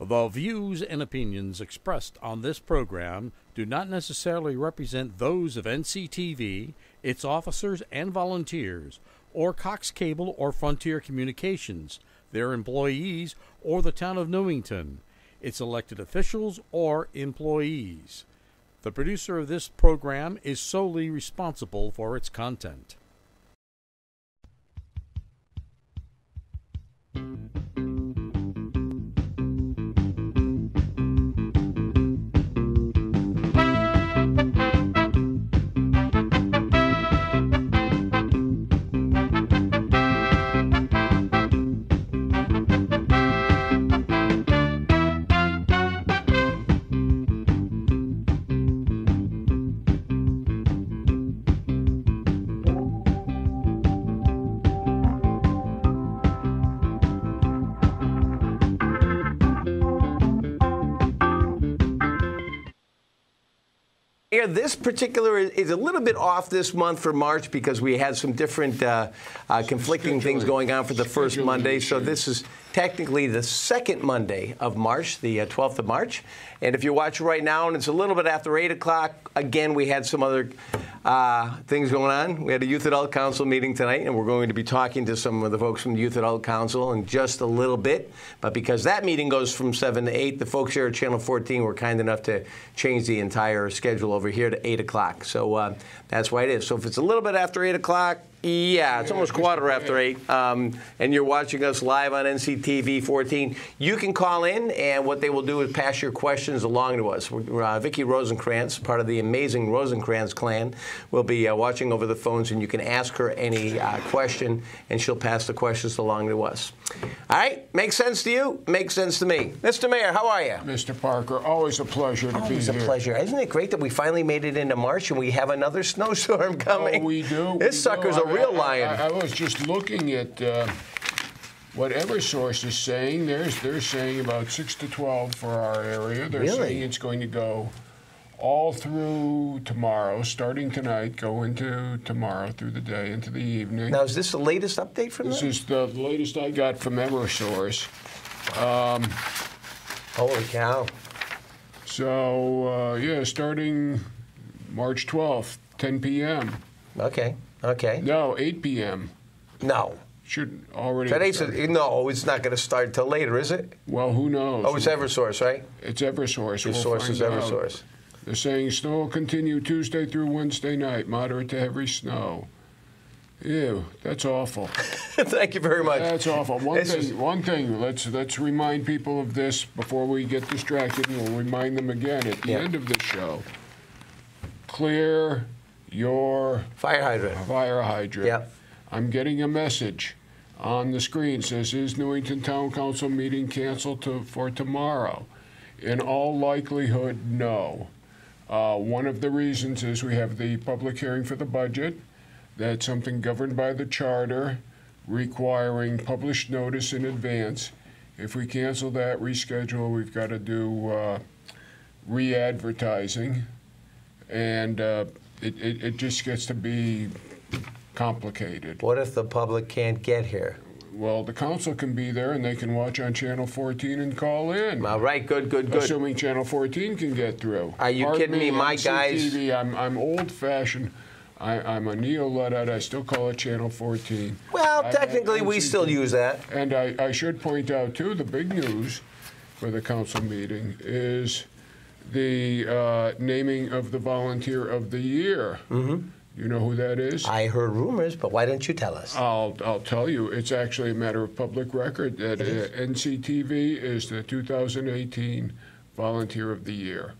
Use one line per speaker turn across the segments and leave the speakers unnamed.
The views and opinions expressed on this program do not necessarily represent those of NCTV, its officers and volunteers, or Cox Cable or Frontier Communications, their employees, or the town of Newington, its elected officials or employees. The producer of this program is solely responsible for its content.
Mayor, this particular is, a little bit off this month for March because we had some different uh, uh, conflicting things going on for the first Monday. So this is technically the second Monday of March, the uh, 12th of March. And if you're watching right now and it's a little bit after 8 o'clock, again, we had some other uh, things going on. We had a Youth Adult Council meeting tonight, and we're going to be talking to some of the folks from the Youth Adult Council in just a little bit. But because that meeting goes from 7 to 8, the folks here at Channel 14 were kind enough to change the entire schedule over here to 8 o'clock. So uh, that's why it is. So if it's a little bit after 8 o'clock, yeah, it's almost quarter after 8, um, and you're watching us live on NCTV 14, you can call in, and what they will do is pass your questions along to us. Uh, Vicki Rosenkrantz, part of the amazing Rosenkrantz clan, will be uh, watching over the phones, and you can ask her any uh, question, and she'll pass the questions along to us. All right, makes sense to you? Makes sense to me. Mr. Mayor, how are you?
Mr. Parker, always a pleasure to be
Always a pleasure. Isn't it great that we finally made it into March and we have another snowstorm coming?
Oh, we do.
This
we
sucker's
do.
a real lion.
I, I was just looking at uh, what Eversource is saying. There's, they're saying about 6 to 12 for our area. They're
Really?
saying it's going to go all through tomorrow, starting tonight, go into tomorrow through the day, into the evening.
now, is this the latest update from
this
them?
is the latest I got from Eversource.
Holy cow.
So, uh, yeah, starting March 12th, 10 p.m.
Okay, okay.
No, 8 p.m.
No.
Should already.
Today's a, no, it's not going to start till later, is it?
Well, who knows?
Oh, it's Eversource, right?
It's Eversource.
Your
We'll
source is
find out.
Eversource.
They're saying snow will continue Tuesday through Wednesday night, moderate to heavy snow. Ew, that's awful.
Thank you very much.
That's awful. One
This
thing,
is-
one thing. Let's let's remind people of this before we get distracted, and we'll remind them again at the
Yeah.
end of the show. Clear your
Fire hydrant.
fire hydrant.
Yep.
I'm getting a message on the screen says is Newington Town Council meeting canceled to, for tomorrow? In all likelihood, no. Uh, one of the reasons is we have the public hearing for the budget. That's something governed by the charter, requiring published notice in advance. If we cancel that, reschedule, we've got to do uh, re-advertising, and uh, it, it, it just gets to be complicated.
What if the public can't get here?
Well, the council can be there and they can watch on Channel 14 and call in.
All right, good, good, good.
Assuming Channel 14 can get through.
Are you
Pardon
kidding me? My guys-
I'm, I'm old fashioned. I, I'm a neo Luddite. I still call it Channel 14.
Well,
I-
technically, we still use that.
And I, I should point out, too, the big news for the council meeting is the uh, naming of the volunteer of the year. Mm-hmm. You know who that is?
I heard rumors, but why don't you tell us?
I'll, I'll tell you, it's actually a matter of public record that uh, NCTV is the 2018 Volunteer of the Year.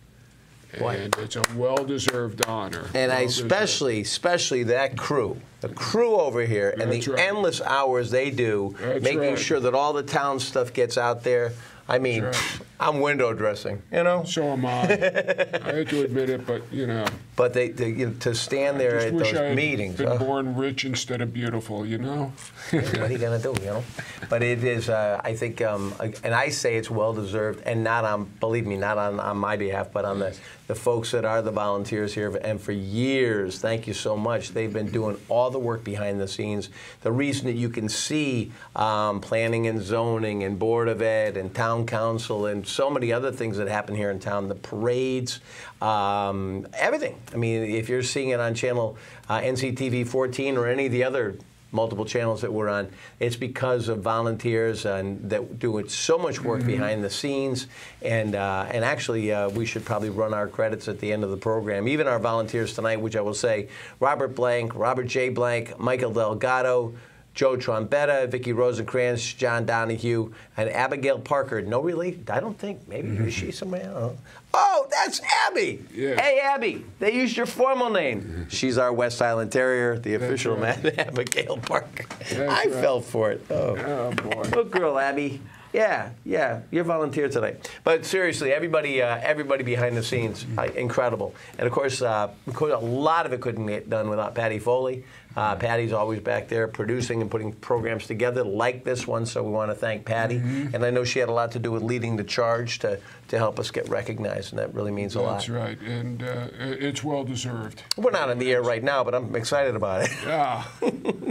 Boy.
And it's a well-deserved honor.
And I
Well-deserved.
especially, especially that crew, the crew over here, and the
right.
endless hours they do,
That's
making
right.
sure that all the town stuff gets out there. I mean,
right.
I'm window dressing, you know.
So am I. I hate to admit it, but, you know,
but they, they you know, to stand there at those
I
meetings.
been born rich instead of beautiful, you know?
what are you gonna do? You know, but it is. Uh, I think, um, and I say it's well deserved, and not on. Believe me, not on, on my behalf, but on the the folks that are the volunteers here. And for years, thank you so much. They've been doing all the work behind the scenes. The reason that you can see um, planning and zoning and board of ed and town council and so many other things that happen here in town. The parades, um, everything. I mean, if you're seeing it on channel uh, NCTV 14 or any of the other multiple channels that we're on. It's because of volunteers and that do so much work behind the scenes. And uh, and actually, uh, we should probably run our credits at the end of the program. Even our volunteers tonight, which I will say, Robert Blank, Robert J. Blank, Michael Delgado. Joe Trombetta, Vicki Rosencrantz, John Donahue, and Abigail Parker. No, really? I don't think. Maybe is she somewhere? I don't know. Oh, that's Abby.
Yeah.
Hey, Abby. They used your formal name. She's our West Highland Terrier, the official
right.
man, Abigail Parker.
That's
I
right.
fell for it. Oh.
Oh, boy.
Good girl, Abby. Yeah, yeah, you're volunteer tonight. But seriously, everybody, uh, everybody behind the scenes, uh, incredible. And of course, uh, of course, a lot of it couldn't get done without Patty Foley. Uh, Patty's always back there producing and putting programs together like this one, so we want to thank Patty.
Mm-hmm.
And I know she had a lot to do with leading the charge to, to help us get recognized, and that really means a lot.
That's right, and uh, it's well deserved.
We're not on the air right now, but I'm excited about it.
Yeah,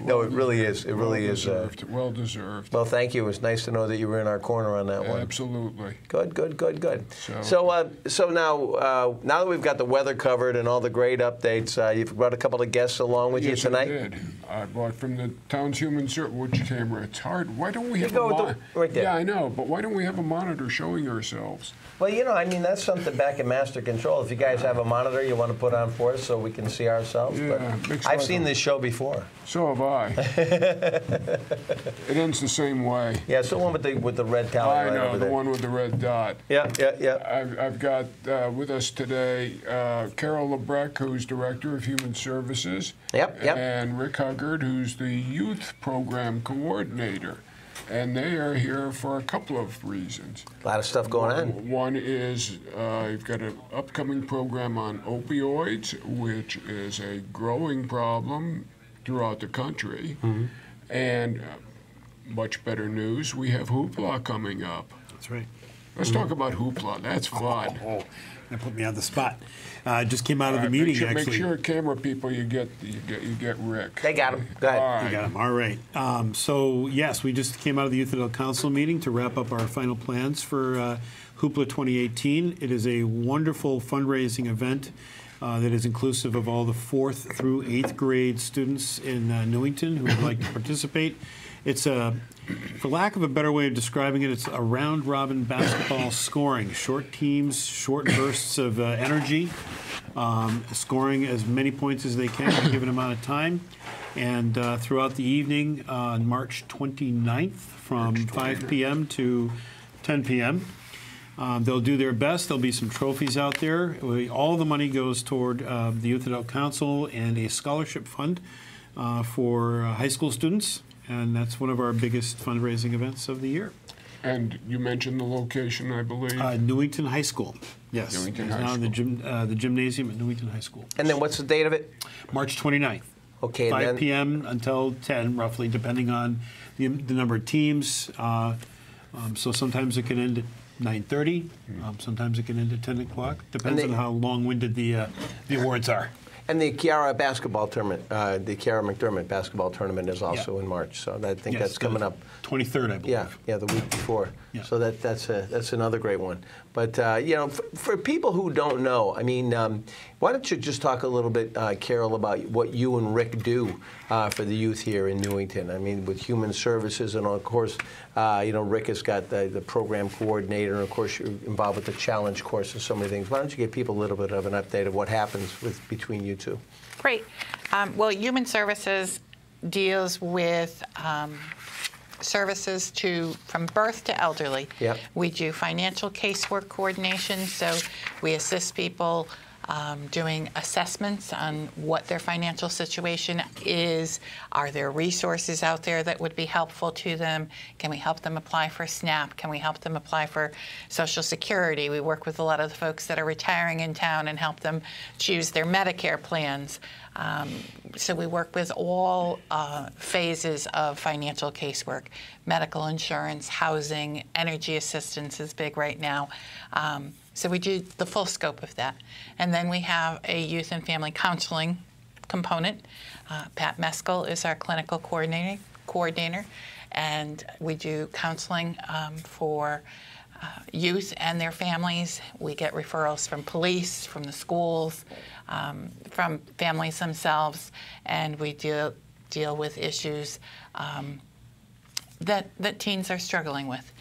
no, it really is. It really
well
is. Uh,
deserved. well deserved.
well, thank you. It was nice to know that you were in our corner on that one.
Absolutely.
Good, good, good, good.
So-
So, uh, so now, uh, now that we've got the weather covered and all the great updates, uh, you've brought a couple of guests along with
yes,
you tonight.
I did. I bought from the town's human service. Which camera? It's hard. Why don't we have
go
a
the- right there.
Yeah, I know, but why don't we have a monitor showing ourselves?
Well, you know, I mean, that's something back in master control. If you guys have a monitor you want to put on for us so we can see ourselves.
Yeah,
but I've seen this show before.
So have I. it ends the same way.
Yeah, it's the one with the with the red towel
I
right
know the
there.
one with the red dot.
Yeah, yeah, yeah.
I've, I've got uh, with us today uh, Carol Lebrecq, who's Director of Human Services.
Yep, yep.
And Rick Huggard, who's the Youth Program Coordinator. And they are here for a couple of reasons.
A lot of stuff going on.
One is uh, you've got an upcoming program on opioids, which is a growing problem throughout the country.
Mm-hmm.
And uh, much better news, we have Hoopla coming up.
That's right.
Let's talk about Hoopla. That's fun.
Oh, that put me on the spot. Uh, just came out of the
All right,
meeting,
make sure,
actually.
Make sure, camera people, you get you get you get Rick.
They got him. Go ahead.
All right.
You got 'em. All right. Um, so, yes, we just came out of the Youth Adult Council meeting to wrap up our final plans for uh, Hoopla 2018. It is a wonderful fundraising event uh, that is inclusive of all the fourth through eighth grade students in uh, Newington who would like to participate. It's a, for lack of a better way of describing it, it's a round robin basketball scoring. Short teams, short bursts of uh, energy, um, scoring as many points as they can in a given amount of time. And uh, throughout the evening on March 29th from 5 p.m. to 10 p.m. Um, they'll do their best. There'll be some trophies out there. We, all the money goes toward uh, the Youth Adult Council and a scholarship fund uh, for uh, high school students. And that's one of our biggest fundraising events of the year.
And you mentioned the location, I believe.
Uh, Newington High School. Yes.
Newington High
now in the,
School.
gym, uh, the gymnasium at Newington High School.
And then what's the date of it?
March 29th.
Okay,
5
then-
p.m. until 10, roughly, depending on the, the number of teams. Uh, um, so sometimes it can end at 9:30. Um, sometimes it can end at 10 o'clock. Depends
they-
on how long-winded the uh, the awards are.
And the Kiara basketball tournament, uh, the Kiara McDermott basketball tournament is also
Yeah.
in March. So I think
Yes,
that's coming up.
23rd, I believe.
Yeah, yeah, the week before.
Yeah.
So that that's a, that's another great one. But uh, you know, for, for people who don't know, I mean, um, why don't you just talk a little bit, uh, Carol, about what you and Rick do uh, for the youth here in Newington? I mean, with Human Services, and of course, uh, you know, Rick has got the, the program coordinator, and of course, you're involved with the challenge course and so many things. Why don't you give people a little bit of an update of what happens with between you two?
Great. Um, well, Human Services deals with um, services to from birth to elderly.
Yep.
We do financial casework coordination, so we assist people um, doing assessments on what their financial situation is. Are there resources out there that would be helpful to them? Can we help them apply for SNAP? Can we help them apply for Social Security? We work with a lot of the folks that are retiring in town and help them choose their Medicare plans. Um, so we work with all uh, phases of financial casework medical insurance, housing, energy assistance is big right now. Um, so we do the full scope of that. And then we have a youth and family counseling component. Uh, Pat Meskel is our clinical coordinator, coordinator and we do counseling um, for uh, youth and their families. We get referrals from police, from the schools, um, from families themselves, and we deal deal with issues um, that that teens are struggling with.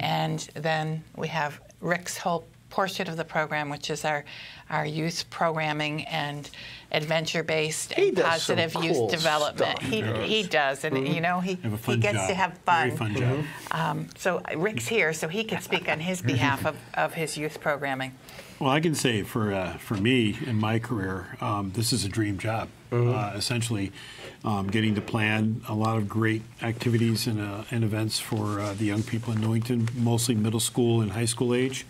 And then we have Rick's whole portion of the program, which is our our youth programming and adventure based
He
and positive
cool
youth development.
stuff.
He he does, and you know he he gets
job.
to have fun.
Very fun job.
Um, so Rick's here, so he can speak on his behalf of, of his youth programming.
Well, I can say for uh, for me in my career, um, this is a dream job. Uh, essentially, um, getting to plan a lot of great activities and, uh, and events for uh, the young people in Newington, mostly middle school and high school age,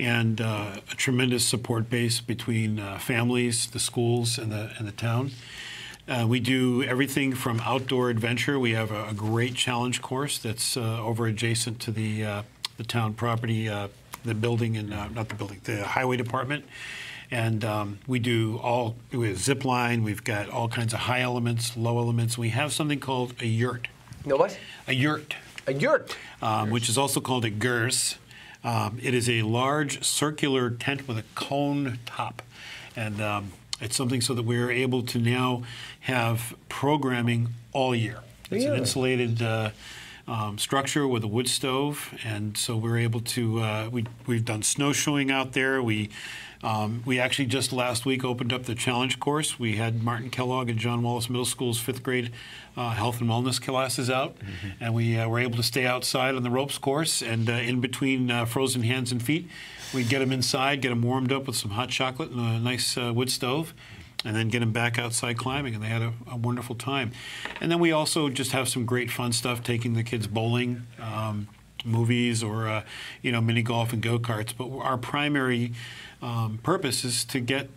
and uh, a tremendous support base between uh, families, the schools, and the and the town. Uh, we do everything from outdoor adventure. We have a, a great challenge course that's uh, over adjacent to the uh, the town property, uh, the building and uh, not the building, the highway department. And um, we do all we have zip line. We've got all kinds of high elements, low elements. We have something called a yurt.
No what?
A yurt
A yurt.
um, which is also called a gers. Um, it is a large circular tent with a cone top. And um, it's something so that we're able to now have programming all year. It's an insulated uh, um, structure with a wood stove, and so we're able to. Uh, we, we've done snowshoeing out there. We um, we actually just last week opened up the challenge course. We had Martin Kellogg and John Wallace Middle School's fifth grade uh, health and wellness classes out, and we uh, were able to stay outside on the ropes course and uh, in between uh, frozen hands and feet. We'd get them inside, get them warmed up with some hot chocolate and a nice uh, wood stove, and then get them back outside climbing, and they had a, a wonderful time. And then we also just have some great fun stuff, taking the kids bowling. Um, movies or uh, you know mini golf and go-karts but our primary um, purpose is to get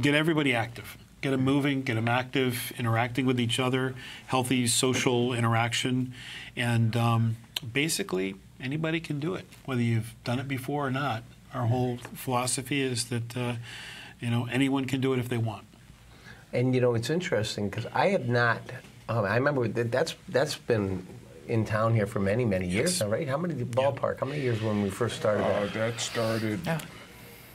get everybody active get them moving get them active interacting with each other healthy social interaction and um, basically anybody can do it whether you've done it before or not our whole philosophy is that uh, you know anyone can do it if they want
And you know, it's interesting because I have not. Um, I remember that that's that's been in town here for many many years now, right? How many ballpark? How many years when we first started
Uh,
that?
that started.
Oh,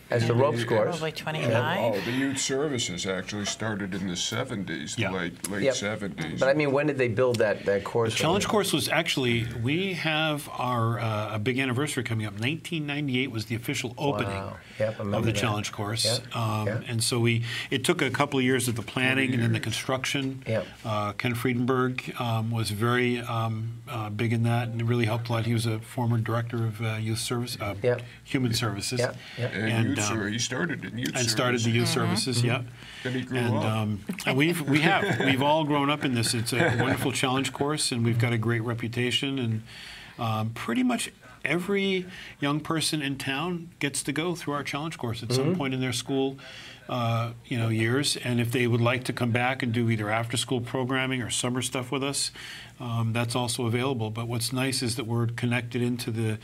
As the ropes course.
probably
29.
Oh,
the youth services actually started in the 70s, the
Yeah.
late late
Yep.
70s.
But I mean, when did they build that that course?
Challenge course was actually we have our uh, a big anniversary coming up. 1998 was the official opening
Wow. Yep,
of the
that.
challenge course,
Yep,
um,
yep.
and so we it took a couple of years of the planning and then the construction.
Yep.
Uh, Ken Friedenberg um, was very um, uh, big in that and really helped a lot. He was a former director of uh, youth service, uh,
Yep.
human services,
Yep, yep.
and,
and, um,
ser- he started in youth
and started the youth services. Yep.
Then he grew
and,
up.
Um, and we've we have we've all grown up in this. It's a wonderful challenge course, and we've got a great reputation. And um, pretty much every young person in town gets to go through our challenge course at some point in their school. Uh, you know, years, and if they would like to come back and do either after-school programming or summer stuff with us, um, that's also available. But what's nice is that we're connected into the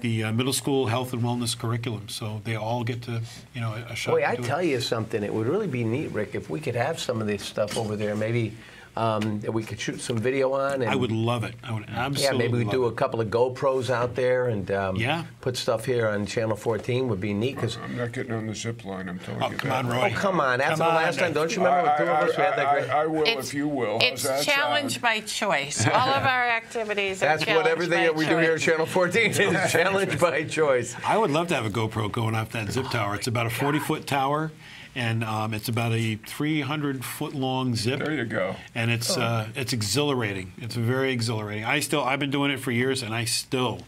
the uh, middle school health and wellness curriculum, so they all get to, you know, a, a shot.
Boy, I
do it.
tell you something. It would really be neat, Rick, if we could have some of this stuff over there. Maybe um, that we could shoot some video on. And,
I would love it. I would absolutely.
Yeah, maybe we do
it.
a couple of GoPros out there and um,
Yeah.
put stuff here on Channel 14 would be neat because.
I'm not getting on the zip line, I'm telling
Oh,
you
come
that.
on, Roy.
Oh, come on. After
Come
the
on.
last time, don't you remember with two of us? We had that great.
I, I will
It's-
if you will. How's
It's
that
challenge
sound?
by choice. All of our activities are
That's what everything that we do here at. Channel 14 is challenge by choice.
I would love to have a GoPro going off that zip tower. It's about a 40 foot tower, and um, it's about a 300 foot long zip.
There you go.
And
Oh.
it's uh, it's exhilarating. It's very exhilarating. I still I've been doing it for years, and I still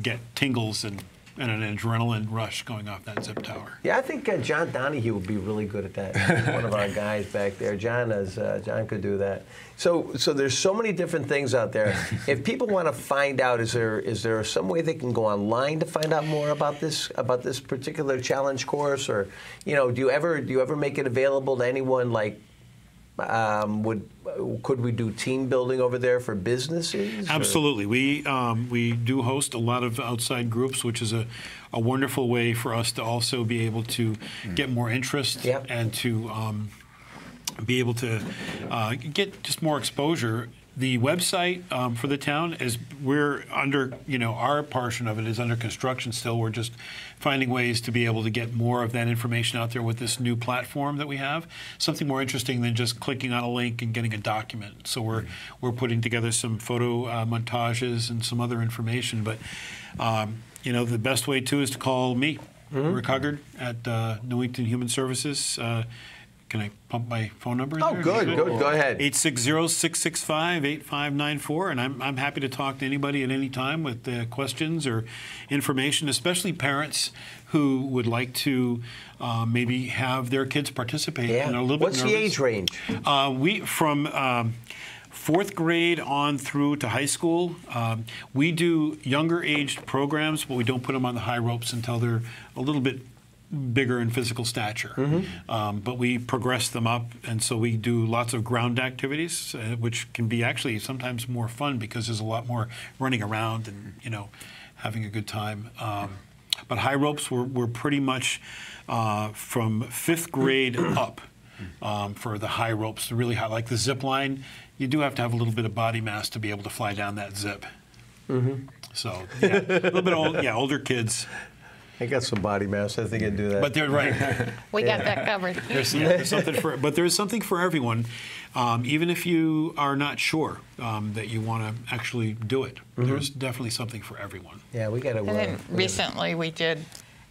get tingles and and an adrenaline rush going off that zip tower.
Yeah, I think uh, John Donahue would be really good at that. He's one of our guys back there. John is uh, John could do that. So so there's so many different things out there. if people want to find out, is there is there some way they can go online to find out more about this about this particular challenge course, or you know, do you ever do you ever make it available to anyone like? Um, would could we do team building over there for businesses? or-
Absolutely. We um, we do host a lot of outside groups, which is a, a wonderful way for us to also be able to get more interest
Yep.
and to um, be able to uh, get just more exposure. The website um, for the town is we're under you know our portion of it is under construction still. We're just finding ways to be able to get more of that information out there with this new platform that we have. Something more interesting than just clicking on a link and getting a document. So we're we're putting together some photo uh, montages and some other information. But um, you know the best way too is to call me, Rick Huggard at uh, Newington Human Services. Uh, can I pump my phone number? in
Oh,
there?
good, good. Go ahead.
860-665-8594, and I'm, I'm happy to talk to anybody at any time with uh, questions or information, especially parents who would like to uh, maybe have their kids participate.
Yeah.
And a little bit
What's
bit
the age range?
Uh, we from um, fourth grade on through to high school. Um, we do younger aged programs, but we don't put them on the high ropes until they're a little bit bigger in physical stature.
Mm-hmm.
Um, but we progress them up, and so we do lots of ground activities, uh, which can be actually sometimes more fun because there's a lot more running around and you know having a good time. Um, but high ropes, we're, we're pretty much uh, from fifth grade up um, for the high ropes, the really high, like the zip line. You do have to have a little bit of body mass to be able to fly down that zip. So yeah, a little bit old, yeah, older kids,
I got some body mass. I think I'd do that.
but they're right.
We got that covered.
There's, yeah, there's something for, but there's something for everyone, um, even if you are not sure um, that you want to actually do it. There's definitely something for everyone.
yeah, we got to.
And then recently, we did,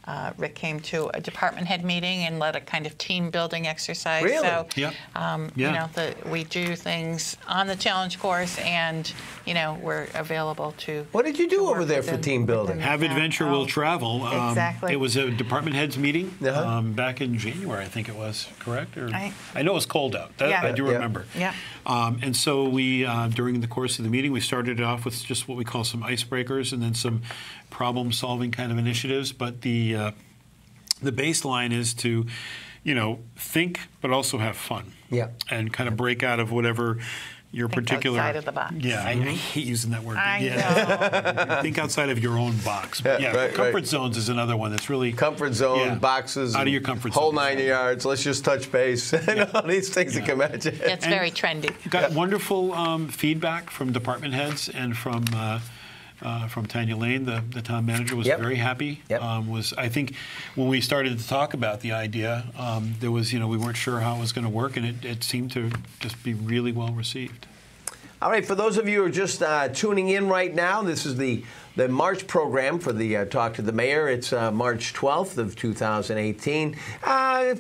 uh, Rick came to a department head meeting and led a kind of team building exercise.
Really?
So,
Yep.
um, you know, the, we do things on the challenge course and, you know, we're available to.
What did you do over
work
there for team building?
Have adventure
Oh,
will travel. Um,
Exactly.
It was a department heads meeting
Uh-huh.
um, back in January, I think it was. Correct? Or
I-
know it was cold out. That,
Yeah.
I do
Yeah.
remember.
Yeah.
Um, and so we, uh, during the course of the meeting, we started it off with just what we call some icebreakers and then some problem-solving kind of initiatives. But the uh, the baseline is to, you know, think but also have fun.
Yeah.
And kind of break out of whatever your
Think
particular.
outside of the box.
Yeah, I, I hate using that word. but
I
yeah.
know.
think outside of your own box. But
Yeah,
yeah,
right,
comfort
right.
zones is another one that's really
comfort zone
Yeah.
boxes,
Out of your comfort
whole
zone.
nine yards. Let's just touch base. and all these things that come at you.
It's
And-
very trendy.
got wonderful um, feedback from department heads and from uh, uh, from Tanya Lane, the, the town manager, was
Yep.
very happy.
Yep.
Um, was I think when we started to talk about the idea, um, there was you know we weren't sure how it was going to work, and it, it seemed to just be really well received.
All right, for those of you who are just uh, tuning in right now, this is the the March program for the uh, Talk to the Mayor. It's uh, March 12th of 2018. Uh,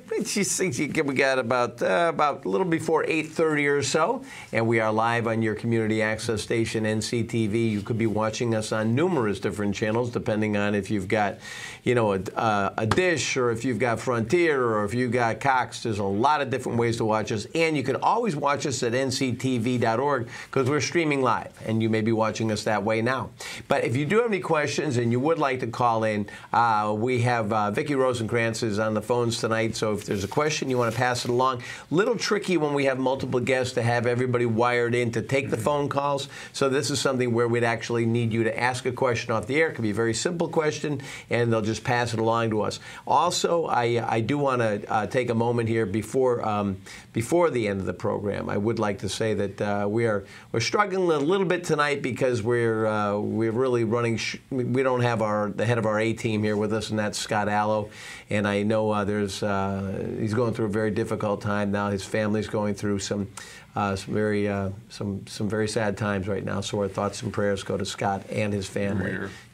we got about uh, about a little before 8:30 or so, and we are live on your community access station NCTV. You could be watching us on numerous different channels, depending on if you've got, you know, a, uh, a dish or if you've got Frontier or if you've got Cox. There's a lot of different ways to watch us, and you can always watch us at nctv.org because we're streaming live, and you may be watching us that way now. But if you do have any questions and you would like to call in, uh, we have uh, Vicki Rosenkrantz is on the phones tonight. So if there's a question you want to pass it along, little tricky when we have multiple guests to have everybody wired in to take the phone calls. So this is something where we'd actually need you to ask a question off the air. It could be a very simple question, and they'll just pass it along to us. Also, I, I do want to uh, take a moment here before um, before the end of the program. I would like to say that uh, we are we're struggling a little bit tonight because we're uh, we're really running. Sh- we don't have our the head of our A team here with us, and that's Scott Allo. And I know uh, there's uh, he's going through a very difficult time now. His family's going through some. Uh, some very uh, some some very sad times right now. So our thoughts and prayers go to Scott and his family.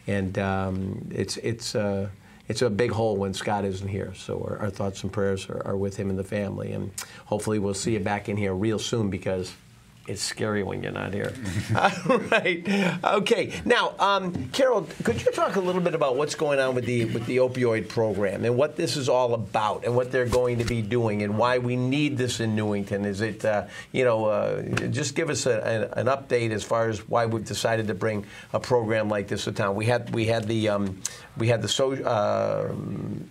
And um, it's it's uh, it's a big hole when Scott isn't here. So our, our thoughts and prayers are, are with him and the family. And hopefully we'll see you back in here real soon because It's scary when you're not here. All right. Okay. Now, um, Carol, could you talk a little bit about what's going on with the with the opioid program and what this is all about and what they're going to be doing and why we need this in Newington? Is it, uh, you know, uh, just give us a, a, an update as far as why we've decided to bring a program like this to town. We had we had the um, we had the so uh,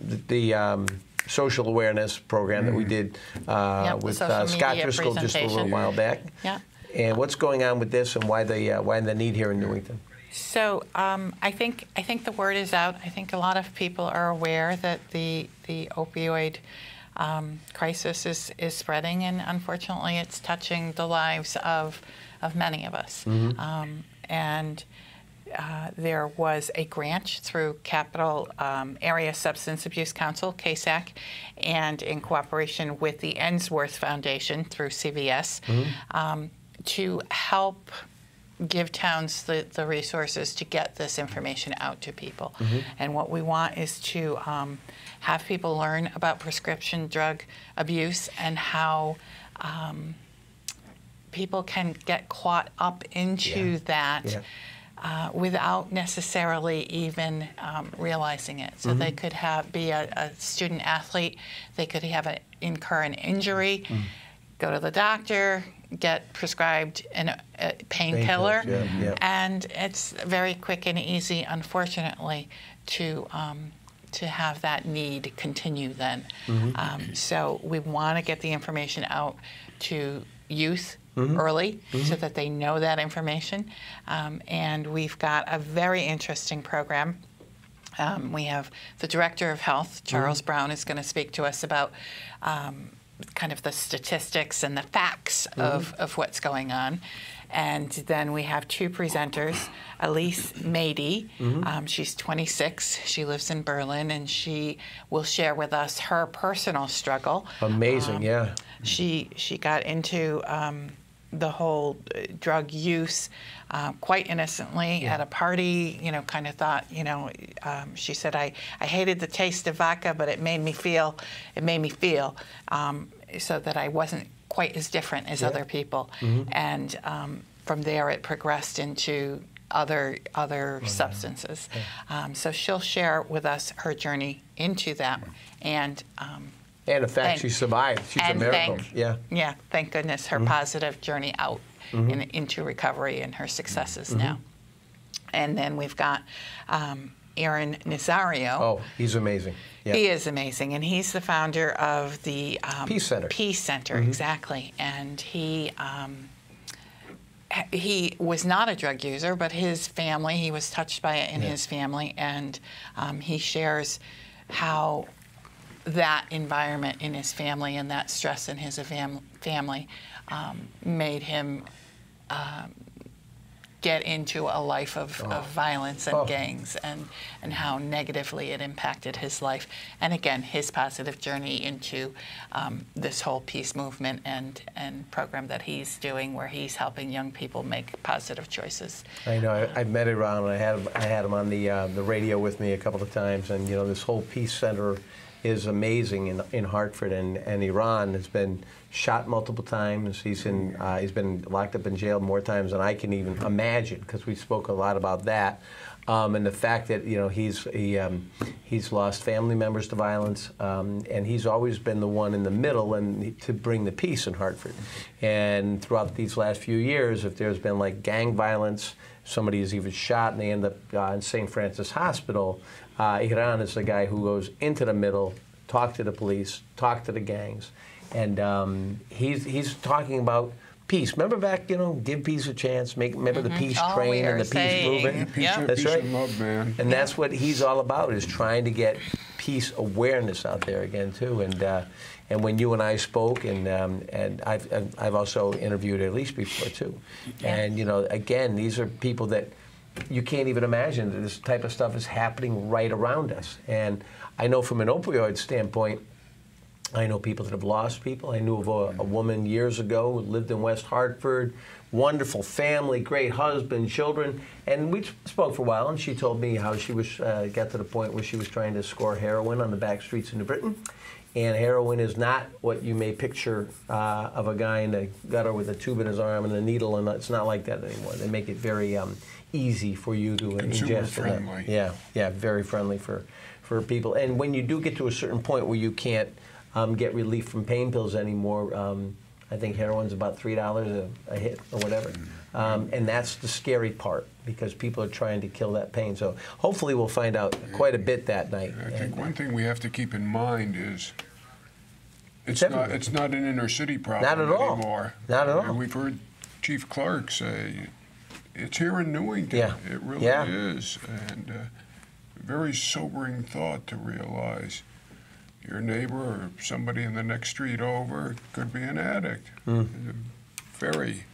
the. the um, social awareness program that we did uh,
Yep,
with uh, Scott
media
Driscoll just a little while back.
Yeah.
And what's going on with this, and why the uh, why the need here in Newington?
So um, I think I think the word is out. I think a lot of people are aware that the the opioid um, crisis is is spreading, and unfortunately, it's touching the lives of of many of us. Um, and uh, there was a grant through Capital um, Area Substance Abuse Council, CASAC, and in cooperation with the Ensworth Foundation through CVS um, to help give towns the, the resources to get this information out to people. And what we want is to um, have people learn about prescription drug abuse and how um, people can get caught up into
Yeah.
that.
Yeah.
Uh, without necessarily even um, realizing it, so they could have be a, a student athlete, they could have a, incur an injury, go to the doctor, get prescribed an, a painkiller,
Painkillers, yeah, yeah.
and it's very quick and easy, unfortunately, to um, to have that need continue. Then, um, so we want to get the information out to youth. Early, so that they know that information. Um, and we've got a very interesting program um, we have the director of health, Charles Brown, is going to speak to us about um, kind of the statistics and the facts of, of what's going on. And then we have two presenters, Elise Mady. Um, she's 26. She lives in Berlin, and she will share with us her personal struggle.
Amazing,
Um,
yeah.
She she got into um, the whole uh, drug use uh, quite innocently at a party. You know, kind of thought. You know, um, she said, "I I hated the taste of vodka, but it made me feel it made me feel um, so that I wasn't quite as different as other people." And um, from there, it progressed into other other substances. Um, so she'll share with us her journey into that and.
And the fact
Thank-
she survived, she's a miracle.
Thank,
yeah.
Yeah, thank goodness her positive journey out in, into recovery and her successes
Mm-hmm.
now. And then we've got um, Iran Nazario.
Oh, he's amazing. Yeah.
He is amazing, and he's the founder of the um,
Peace Center.
Peace Center, exactly. And he um, he was not a drug user, but his family, he was touched by it in his family, and um, he shares how that environment in his family and that stress in his fam- family um, made him um, get into a life of, of violence and
Oh.
gangs and, and how negatively it impacted his life. And again, his positive journey into um, this whole peace movement and, and program that he's doing where he's helping young people make positive choices.
I know. I, I've met Iran. I had him, I had him on the uh, the radio with me a couple of times, and you know this whole peace center is amazing in, in Hartford, and, and Iran has been shot multiple times. He's in uh, he's been locked up in jail more times than I can even imagine because we spoke a lot about that. Um, and the fact that you know he's he, um, he's lost family members to violence, um, and he's always been the one in the middle and to bring the peace in Hartford. And throughout these last few years, if there's been like gang violence, somebody is even shot and they end up uh, in St. Francis Hospital. Uh, Iran is the guy who goes into the middle, talk to the police, talk to the gangs, and um, he's he's talking about peace. Remember back, you know, give peace a chance. Make remember the peace
Oh,
train and
are
the peace
saying,
movement.
Peace,
Yeah.
and,
That's
peace
right.
and love, man.
And that's what he's all about is trying to get peace awareness out there again too. And uh, and when you and I spoke, and um, and I've I've- I've also interviewed Elise before too.
Yeah.
And you know, again, these are people that you can't even imagine that this type of stuff is happening right around us. And I know from an opioid standpoint, I know people that have lost people. I knew of a, a woman years ago who lived in West Hartford, wonderful family, great husband, children, and we spoke for a while. And she told me how she was uh, got to the point where she was trying to score heroin on the back streets in New Britain. And heroin is not what you may picture uh, of a guy in the gutter with a tube in his arm and a needle, and it's not like that anymore. They make it very um, easy for you to
Consumer
ingest.
friendly.
Yeah, yeah, very friendly for, for people. And when you do get to a certain point where you can't um, get relief from pain pills anymore, um, I think heroin's about three dollars a, hit or whatever, um, and that's the scary part because people are trying to kill that pain. So hopefully we'll find out quite a bit that night.
I think
And-
one thing we have to keep in mind is it's
It's
not it's not an inner city problem
Not at all.
anymore.
Not at all.
And we've heard Chief Clark say it's here in Newington.
Yeah.
It really
Yeah.
is, and uh, very sobering thought to realize your neighbor or somebody in the next street over could be an addict.
Hmm.
Very.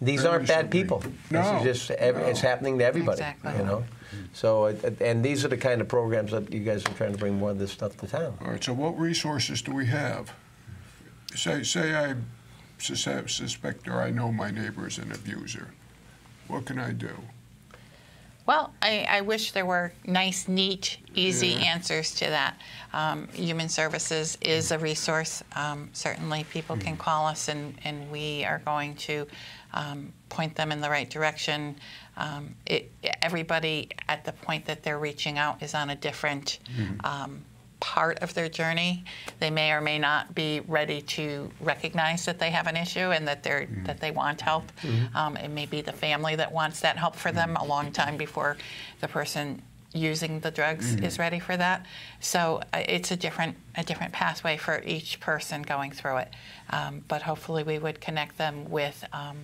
These
Very
aren't bad
sobering.
people.
No,
this is just ev- it's happening to everybody.
Exactly.
You know. So uh, and these are the kind of programs that you guys are trying to bring more of this stuff to town.
All right. So what resources do we have? Say say I suspect or I know my neighbor is an abuser. What can I do?
Well, I, I wish there were nice, neat, easy
Yeah.
answers to that. Um, Human Services is a resource. Um, certainly, people can call us, and, and we are going to um, point them in the right direction. Um, it, everybody at the point that they're reaching out is on a different um, part of their journey. They may or may not be ready to recognize that they have an issue and that they're that they want help. Um, it may be the family that wants that help for them a long time before the person using the drugs is ready for that. So uh, it's a different a different pathway for each person going through it. Um, but hopefully we would connect them with. Um,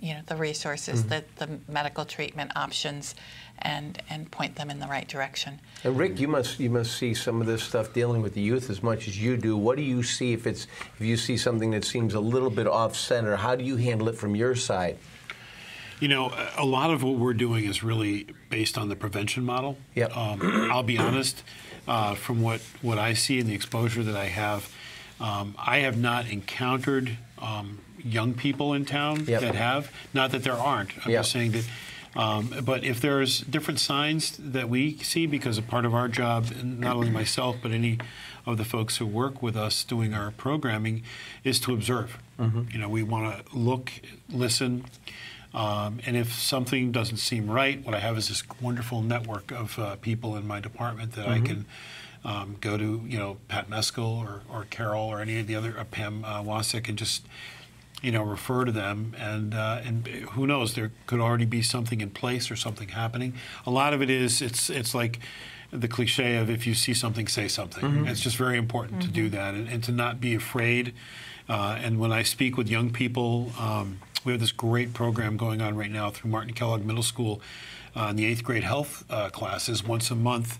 you know the resources, the, the medical treatment options, and and point them in the right direction.
And Rick, you must you must see some of this stuff dealing with the youth as much as you do. What do you see if it's if you see something that seems a little bit off center? How do you handle it from your side?
You know, a- a lot of what we're doing is really based on the prevention model.
Yep.
Um, I'll be honest, uh, from what, what I see and the exposure that I have, um, I have not encountered um, young people in town
Yep.
that have. Not that there aren't. I'm
Yep.
just saying that. Um, but if there's different signs that we see, because a part of our job, not only myself, but any of the folks who work with us doing our programming, is to observe. You know, we want to look, listen, um, and if something doesn't seem right, what I have is this wonderful network of uh, people in my department that I can um, go to, you know, Pat Meskel or, or Carol or any of the other, uh, Pam uh, Wasik, and just, you know, refer to them. And, uh, and who knows, there could already be something in place or something happening. A lot of it is, it's, it's like, the cliche of if you see something, say something. It's just very important to do that and, and to not be afraid. Uh, and when I speak with young people, um, we have this great program going on right now through Martin Kellogg Middle School uh, in the eighth grade health uh, classes. Once a month,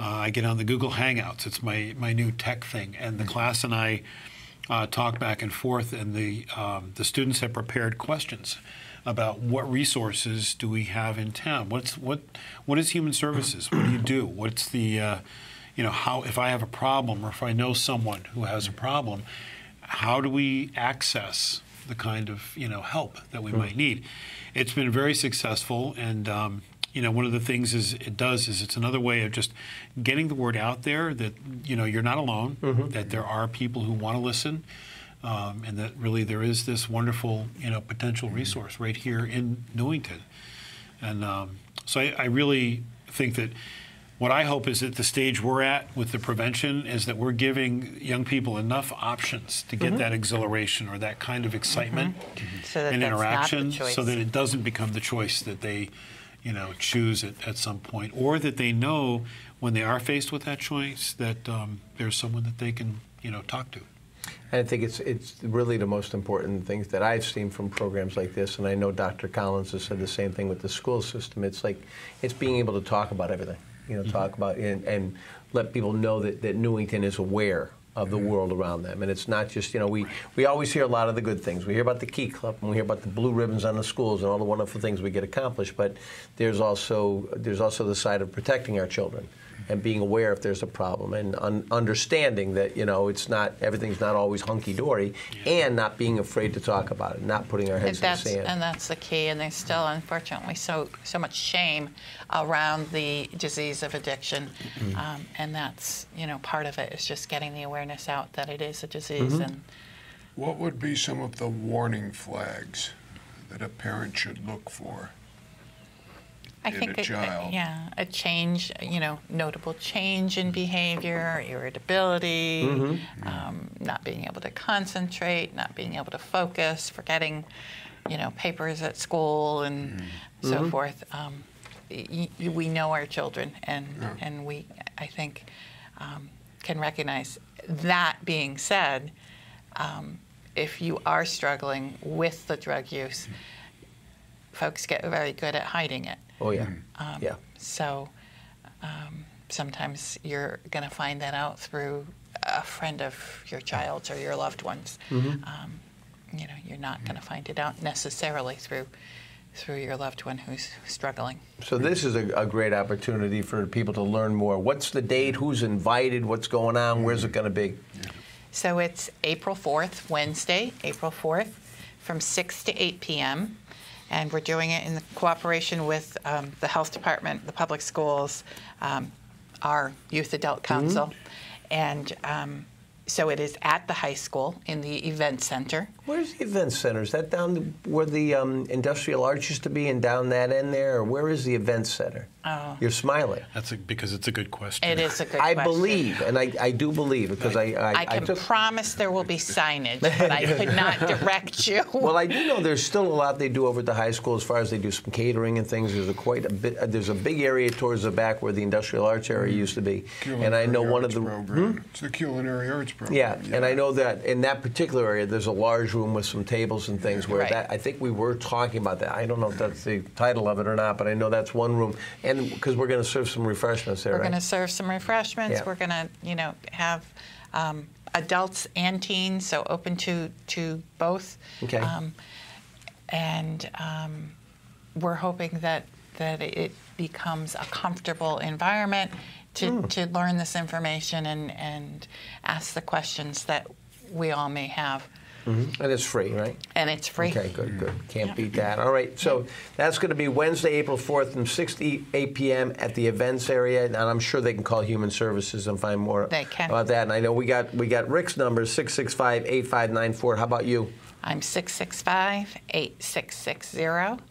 uh, I get on the Google Hangouts. It's my, my new tech thing. And the class and I uh, talk back and forth, and the, um, the students have prepared questions about what resources do we have in town. What's what what is human services? What do you do? What's the uh, you know how if I have a problem or if I know someone who has a problem, how do we access the kind of you know help that we might need? It's been very successful, and um, you know one of the things is it does is it's another way of just getting the word out there that you know you're not alone, that there are people who want to listen um, and that really there is this wonderful, you know, potential resource right here in Newington. And um, so I, I really think that what I hope is that the stage we're at with the prevention is that we're giving young people enough options to get that exhilaration or that kind of excitement
So that
and
that's not the
interaction so that it doesn't become the choice that they, you know, choose at, at some point or that they know when they are faced with that choice that um, there's someone that they can, you know, talk to.
I think it's it's really the most important things that I've seen from programs like this, and I know Dr. Collins has said the same thing with the school system. It's like it's being able to talk about everything, you know, talk about and, and let people know that, that Newington is aware of the mm-hmm. world around them, and it's not just you know we we always hear a lot of the good things. We hear about the Key Club, and we hear about the blue ribbons on the schools and all the wonderful things we get accomplished. But there's also there's also the side of protecting our children. And being aware if there's a problem and un- understanding that you know it's not everything's not always hunky dory, and not being afraid to talk about it, not putting our heads
that's,
in the sand.
and that's the key. And there's still, unfortunately, so so much shame around the disease of addiction,
Mm-hmm.
um, and that's you know part of it is just getting the awareness out that it is a disease.
Mm-hmm.
And
What would be some of the warning flags that a parent should look for?
I
in
think
a
it-
child.
yeah, a change, you know, notable change in behavior, irritability,
Mm-hmm.
um, not being able to concentrate, not being able to focus, forgetting, you know, papers at school and
Mm-hmm.
so forth. Um, y- y- we know our children, and and we, I think, um, can recognize. That being said, um, if you are struggling with the drug use, folks get very good at hiding it.
Oh yeah,
Um,
yeah.
So um, sometimes you're going to find that out through a friend of your child's or your loved ones.
Mm-hmm.
Um, you know, you're not going to find it out necessarily through through your loved one who's struggling.
So this is a, a great opportunity for people to learn more. What's the date? Who's invited? What's going on? Where's it going to be?
So it's April 4th, Wednesday, April 4th, from 6 to 8 p.m. And we're doing it in cooperation with um, the health department, the public schools, um, our youth adult council. And um, so it is at the high school in the event center.
Where's the event center? Is that down where the um, industrial arts used to be, and down that end there, or where is the event center?
Oh.
You're smiling.
That's a, because it's a good question.
It is a good
I
question.
I believe, and I, I do believe because I I,
I can
took.
promise there will be signage, but I could not direct you.
Well, I do know there's still a lot they do over at the high school as far as they do some catering and things. There's a quite a bit. Uh, there's a big area towards the back where the industrial arts area
Mm-hmm.
used to be, and I know
Culinary
one of the.
program. It's the culinary arts program.
Yeah, and I know that in that particular area, there's a large room with some tables and things where
Right.
that I think we were talking about that. I don't know if that's the title of it or not, but I know that's one room, and because we're going to serve some refreshments there.
We're
right?
going to serve some refreshments.
Yeah.
We're going to, you know, have um, adults and teens, so open to to both.
Okay.
Um, and um, we're hoping that that it becomes a comfortable environment to,
Hmm.
to learn this information and and ask the questions that we all may have. Mm-hmm.
and it's free, right?
And it's free.
Okay, good, good. Can't beat that. All right, so that's going to be Wednesday, April 4th from 6 to 8 p.m. at the events area, and I'm sure they can call Human Services and find more
They can.
about that. And I know we got we got Rick's number, 665-8594. How about you?
I'm 665 8660.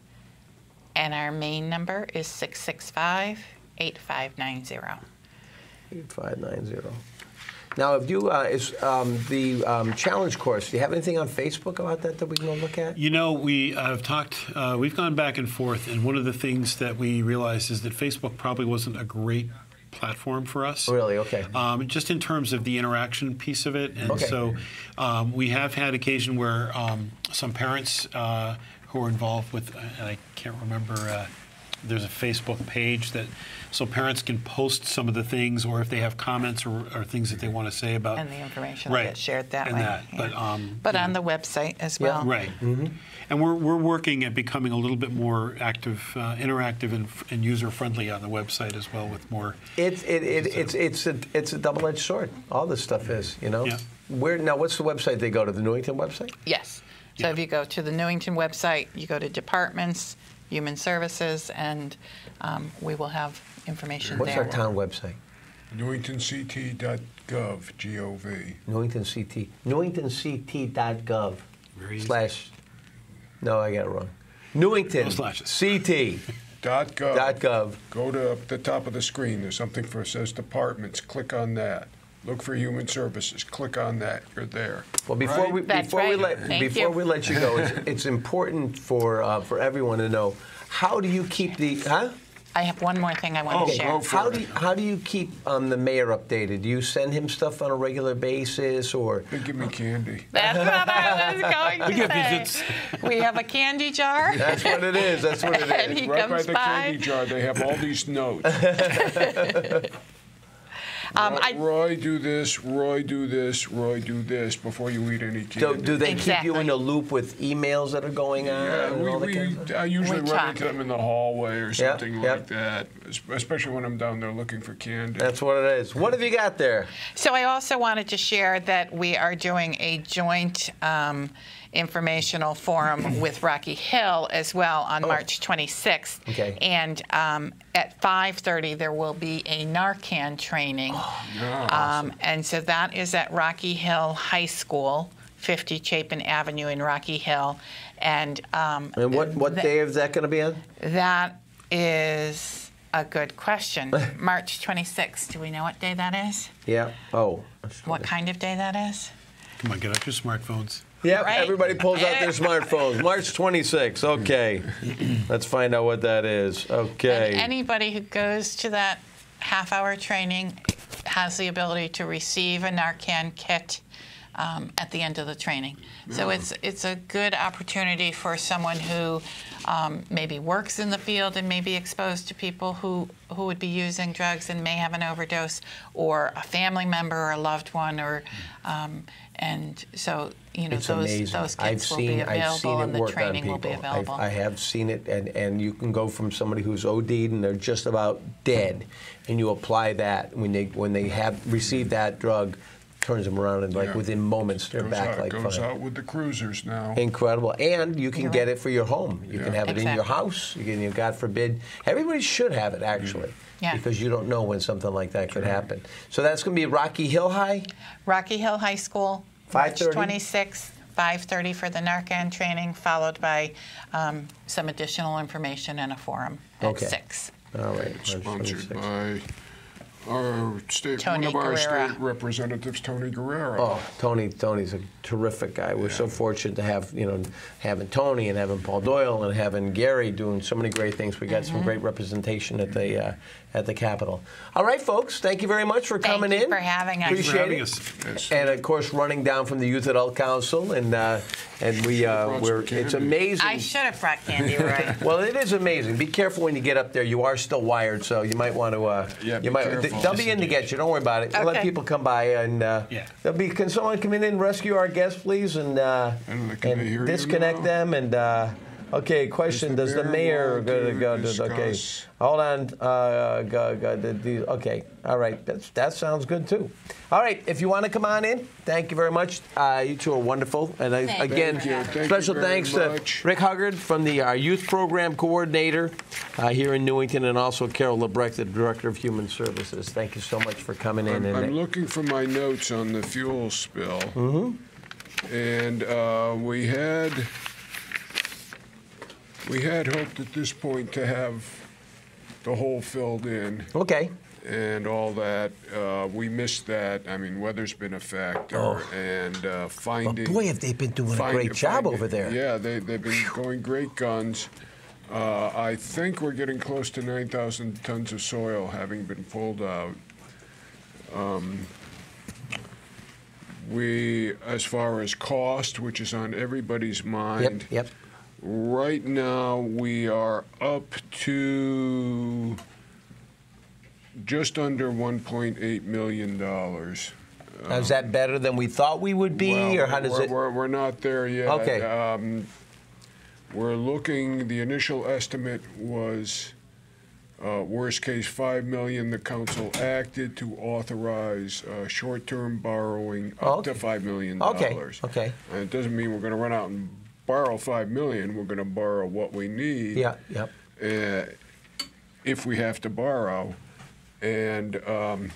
And our main number is 665 8590.
8590. Now, if you, uh, is um, the um, challenge course, do you have anything on Facebook about that that we can go look at?
You know, we have talked, uh, we've gone back and forth, and one of the things that we realized is that Facebook probably wasn't a great platform for us.
Really? Okay.
Um, just in terms of the interaction piece of it. And
Okay.
so um, we have had occasion where um, some parents uh, who are involved with, and I can't remember, uh, there's a Facebook page that, so parents can post some of the things, or if they have comments or, or things that they want to say about.
And the information will
right,
get shared that
and
way.
That.
yeah.
But, um,
But on
know,
the website as
Yeah.
well.
Right. And we're, we're working at becoming a little bit more active, uh, interactive, and, and user friendly on the website as well with more.
It's it, it, it's it's a it's a double-edged sword. All this stuff is, you know.
Yeah.
Where now? What's the website they go to? The Newington website?
Yes. So
Yeah.
if you go to the Newington website, you go to departments, human services, and um, we will have information
What's
there.
our town website?
NewingtonCT.gov, G-O-V.
Newington CT. NewingtonCT.gov.
Very.
Slash. No, I got it wrong. Newington
No slashes.
CT.
Dot gov.
Dot gov.
Go to the top of the screen. There's something for says departments. Click on that. Look for human services. Click on that. You're there.
Well, before
Right?
we
That's
before we let
Thank
before
you.
we let you go, it's, it's important for uh, for everyone to know how do you keep the huh?
I have one more thing I want
Oh,
to share.
go
How do you, how do you keep um, the mayor updated? Do you send him stuff on a regular basis, or
They give me candy.
That's what I was going to
get
say.
visits.
We have a candy jar.
that's what it is? That's what it
And he
right by
comes
the
by.
candy jar, they have all these notes.
Um, I-
Roy, do this. Roy, do this. Roy, do this before you eat any candy.
So do they keep you in the loop with emails that are going on?
Yeah,
and all
we,
kind
we,
of?
I usually
We
run
talk.
into them in the hallway or something
yep.
like that, especially when I'm down there looking for candy.
That's what it is. What have you got there?
So I also wanted to share that we are doing a joint um, informational forum with Rocky Hill as well on March 26th.
Oh. Okay.
And um, at 5:30 there will be a Narcan training. Oh, um, and so that is at Rocky Hill High School, 50 Chapin Avenue in Rocky Hill, and um,
And what, what
th-
day is that going to be on?
that is a good question. March 26th. Do we know what day that is?
Yeah. Oh.
What kind of day that is?
Come on, get out your smartphones.
Yep,
Right?
everybody pulls out their eh. smartphones. March 26. Okay. Let's find out what that is. Okay.
And anybody who goes to that half hour training has the ability to receive a Narcan kit um, at the end of the training. So it's, it's a good opportunity for someone who um, maybe works in the field and may be exposed to people who, who would be using drugs and may have an overdose, or a family member or a loved one, or um, and so you know
It's
those
amazing.
those
I've
will
seen,
be
I've
available
seen it
and the training will be
I've-
available.
I have seen it, and, and you can go from somebody who's OD'd and they're just about dead, and you apply that when they when they have received that drug, turns them around and like
Yeah.
within moments they're
goes
back
out,
like
goes
fine.
out with the cruisers now.
Incredible, and you can
You're
get
right.
it for your home. You can have it in your
Exactly.
house. You can, you, God forbid, everybody should have it actually,
Yeah.
because you don't know when something like that could happen. So that's going to be Rocky Hill High.
Rocky Hill High School, March
5:30?
26th, 5:30 for the Narcan training, followed by um, some additional information and a forum at
Okay.
6.
All right,
Sponsored by our state,
Tony
one of our
Guerrera.
state representatives, Tony Guerrera.
Oh, Tony, Tony's a terrific guy. We're so fortunate to have, you know, having Tony and having Paul Doyle and having Gary doing so many great things. We got
Mm-hmm.
some great representation at the uh, at the Capitol. All right, folks, thank you very much for
Thank
coming
you
in.
for having us.
Appreciate
For having
it.
us.
Yes.
And of course, running down from the Youth Adult Council, and uh, and we uh, we're it's amazing.
I should have brought candy, right?
Well, it is amazing. Be careful when you get up there. You are still wired, so you might want to. Uh,
Yeah,
you
be
might.
careful.
They'll be in to get you. Don't worry about it. We'll let people come by and. Uh,
Yeah.
There'll be. Can someone come in and rescue our guests, please, and uh,
And can they hear you
disconnect them and. Uh, okay. Question:
the
Does the
mayor
mayor go to
to
go to? Okay. Hold on. Uh, go, go, the, the, okay. All right. That's, that sounds good too. All right. If you want to come on in, thank you very much. Uh, you two are wonderful. And I,
Thank
again,
Thank you. Thank
special
very
thanks
much.
to Rick Huggard from the uh, Youth Program Coordinator uh, here in Newington, and also Carol Lebrecht, the Director of Human Services. Thank you so much for coming in.
I'm,
and
I'm looking for my notes on the fuel spill.
Mm-hmm.
And uh, we had we had hoped at this point to have the hole filled in
okay.
and all that. Uh, we missed that. I mean, weather's been a factor, and uh, finding.
boy, have they been doing a
find-
great job
find-
over there.
Yeah, they, they've been going great guns. Uh, I think we're getting close to 9,000 tons of soil having been pulled out. Um, we, as far as cost, which is on everybody's
Yep.
mind,
Yep.
right now we are up to just under 1.8 million dollars.
Now, is that better than we thought we would be,
Well,
or how does
we're,
it?
We're, we're not there yet.
Okay.
Um, we're looking. The initial estimate was uh, worst case five million. The council acted to authorize uh, short-term borrowing up
Okay.
to five million
Okay,
dollars.
okay.
And it doesn't mean we're going to run out and borrow five million. We're going to borrow what we need.
Yeah. Yep.
Uh, if we have to borrow, and um,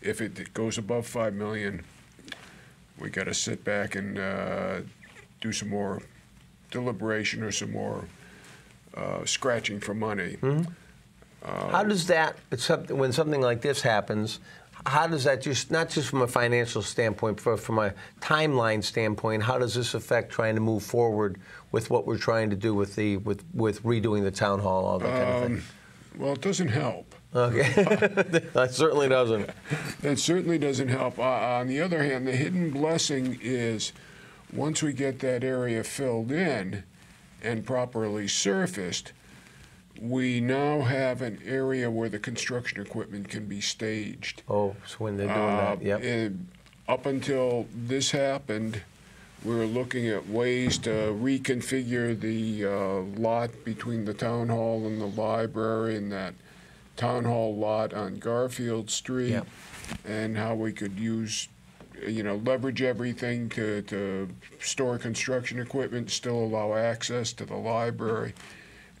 if it goes above five million, we got to sit back and uh, do some more deliberation or some more uh, scratching for money.
How does that, when something like this happens, how does that just, not just from a financial standpoint, but from a timeline standpoint, how does this affect trying to move forward with what we're trying to do with the, with, with redoing the town hall, all that kind of thing?
Well, it doesn't help.
Okay. that certainly doesn't.
That certainly doesn't help. Uh, on the other hand, the hidden blessing is once we get that area filled in and properly surfaced, we now have an area where the construction equipment can be staged.
Oh, so when they're doing
Uh,
that, yep.
and Up until this happened, we were looking at ways to reconfigure the uh, lot between the town hall and the library and that town hall lot on Garfield Street.
Yep.
And how we could use, you know, leverage everything to, to store construction equipment, still allow access to the library.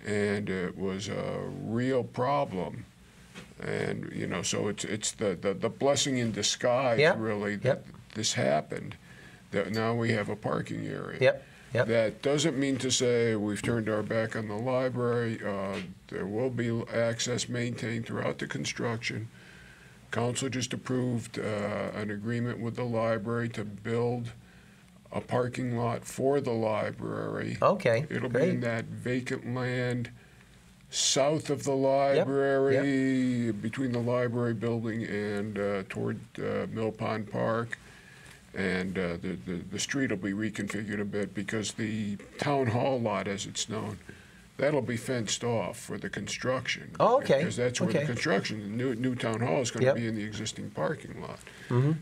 And it was a real problem. And, you know, so it's, it's the, the, the blessing in disguise,
Yep,
really, that
yep.
this happened, that now we have a parking area.
Yep, yep.
That doesn't mean to say we've turned our back on the library. Uh, There will be access maintained throughout the construction. Council just approved uh, an agreement with the library to build a parking lot for the library.
Okay,
It'll be in that vacant land south of the library, between the library building and uh, toward uh, Mill Pond Park. And uh, the, the, the street will be reconfigured a bit because the town hall lot, as it's known, that'll be fenced off for the construction.
Oh, okay,
Because that's where
okay.
the construction, the new, new town hall is going to
Yep. Mm-hmm.
be in the existing parking lot.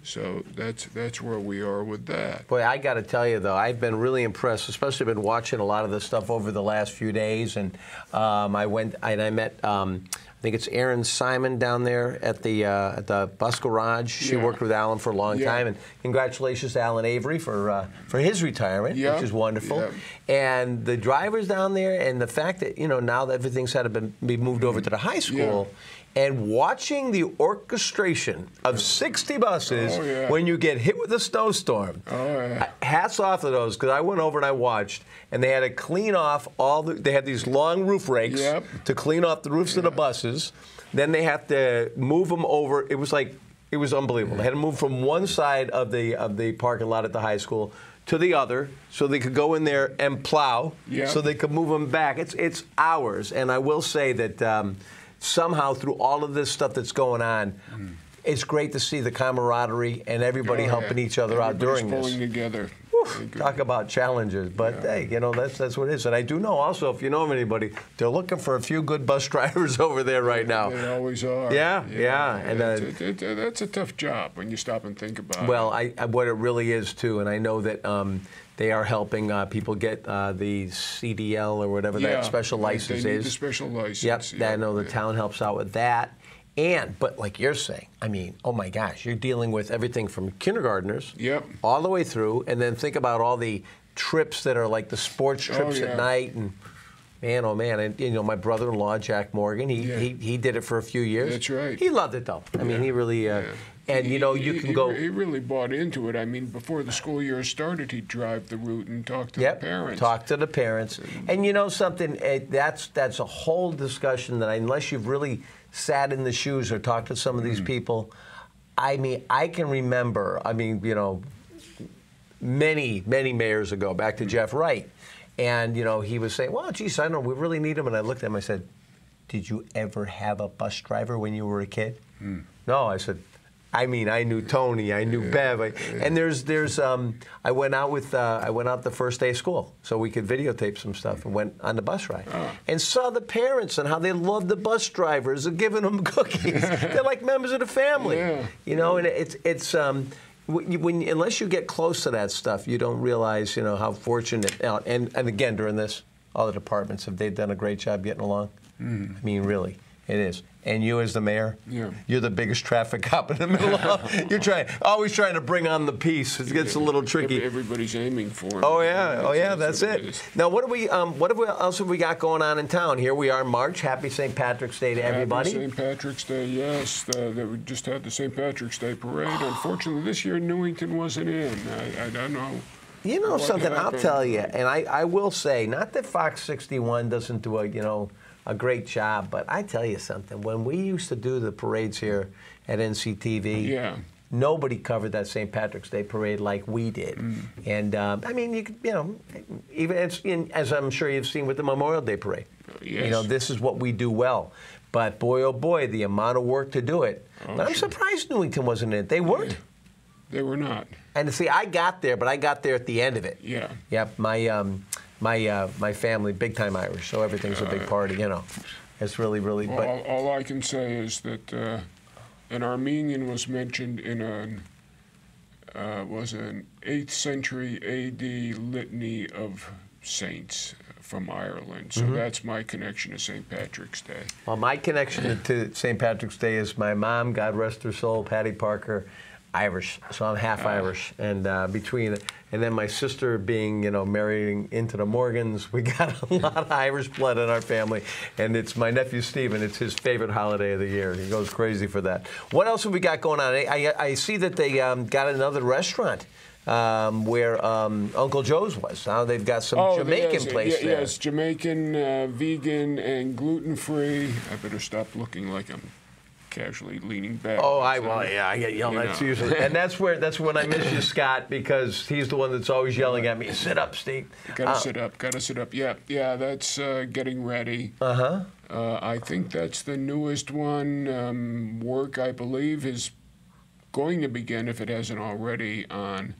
So that's, that's where we are with that.
Boy, I got to tell you though, I've been really impressed. Especially been watching a lot of this stuff over the last few days, and um, I went and I met. Um, I think it's Erin Simon down there at the uh, at the bus garage. She
Yeah.
worked with Alan for a long
Yeah.
time, and congratulations to Alan Avery for uh, for his retirement,
Yeah,
which is wonderful.
yeah.
And the drivers down there, and the fact that you know now that everything's had to be moved over to the high school. And watching the orchestration of 60 buses
Oh, yeah.
when you get hit with a snowstorm.
Oh, yeah.
Hats off to those because I went over and I watched, and they had to clean off all the. They had these long roof rakes
Yep.
to clean off the roofs of the buses. Then they have to move them over. It was like it was unbelievable. They had to move from one side of the of the parking lot at the high school to the other so they could go in there and plow
Yep.
so they could move them back. It's it's hours, and I will say that um, somehow through all of this stuff that's going on. It's great to see the camaraderie and everybody
Oh, yeah.
helping each other out
Everybody's
during this.
pulling together.
Talk about challenges, but hey, you know that's that's what it is. And I do know also, if you know of anybody, they're looking for a few good bus drivers over there right now.
They always are.
Yeah, yeah, and, uh,
it- it- that's a tough job when you stop and think about
Well,
it.
I, I, what it really is too, and I know that um, they are helping uh, people get uh, the CDL or whatever
Yeah,
that special
they-
license
they need
is.
the special license,
Yep,
yeah,
I know the
yeah.
town helps out with that. And, but like you're saying, I mean, oh my gosh, you're dealing with everything from kindergartners
Yep.
all the way through, and then think about all the trips that are like the sports
Oh,
trips
yeah.
at night and. Man, oh man! And you know, my brother-in-law Jack Morgan, he,
Yeah.
he he did it for a few years.
That's right.
He loved it though. I mean, he really. Uh,
Yeah.
And you know, you
he-
can go.
He really bought into it. I mean, before the school year started, he'd drive the route and talk to
Yep.
the parents.
Talk to the parents. And you know something? eh, That's that's a whole discussion that unless you've really sat in the shoes or talked to some of
Mm.
these people, I mean, I can remember. I mean, you know, many many mayors ago, back to Jeff Wright, and you know, he was saying, "Well, geez, I don't know we really need him." And I looked at him. I said, "Did you ever have a bus driver when you were a kid?" No, I said. I mean, I knew Tony, I knew Bev, I, and there's, there's. Um, I went out with, uh, I went out the first day of school, so we could videotape some stuff, and went on the bus ride, and saw the parents and how they loved the bus drivers and giving them cookies. They're like members of the family,
Yeah.
you know. And it's, it's. Um, when, unless you get close to that stuff, you don't realize, you know, how fortunate. uh, And and again, during this, all the departments have they done a great job getting along. I mean, really, it is. And you, as the mayor,
Yeah.
you're the biggest traffic cop in the middle of. You're trying, always trying to bring on the peace. It gets a little tricky.
Everybody's aiming for.
Oh yeah, oh yeah, that's it. Now, what do we? Um, what have we, else have we got going on in town? Here we are, in March. Happy St. Patrick's Day to everybody.
Happy St. Patrick's Day, yes. The, the, we just had the St. Patrick's Day parade. Unfortunately, this year Newington wasn't in. I, I don't know.
You know
what
something? I'll tell you, and I, I will say, not that Fox 61 doesn't do a you know a great job, but I tell you something. When we used to do the parades here at NCTV,
Yeah.
nobody covered that St. Patrick's Day parade like we did.
Mm.
And um, I mean, you could, you know, even as, in, as I'm sure you've seen with the Memorial Day parade, yes. you know, this is what we do well. But boy, oh boy, the amount of work to do it.
Oh,
but I'm
sure.
surprised Newington wasn't in it. They weren't.
They were not.
And see, I got there, but I got there at the end of it.
Yeah.
Yep. My um, my uh, my family big time Irish, so everything's a big party. You know, it's really really.
Well,
But
all, all I can say is that uh, an Armenian was mentioned in an uh, was an 8th century A.D. litany of saints from Ireland.
Mm-hmm.
So that's my connection to St. Patrick's Day.
well, my connection to St. Patrick's Day is my mom, God rest her soul, Patty Parker, Irish. So I'm half Irish, and uh, between and then my sister being you know marrying into the Morgans, we got a lot of Irish blood in our family, and it's my nephew Stephen. It's his favorite holiday of the year. He goes crazy for that. What else have we got going on? I, I, I see that they um, got another restaurant. Um, where um, Uncle Joe's was. Now they've got some Jamaican
yes,
place
yeah,
there.
Yes, Jamaican, uh, vegan, and gluten free. I better stop looking like I'm casually leaning back.
Oh, I well, yeah, I get yelled
you
at usually, and that's where that's when I miss you, Scott, because he's the one that's always yelling at me. Sit up, Steve.
Gotta
Uh,
sit up. Gotta sit up. Yeah, yeah. That's uh, getting ready.
Uh-huh.
Uh, I think that's the newest one. Um, work, I believe, is going to begin if it hasn't already on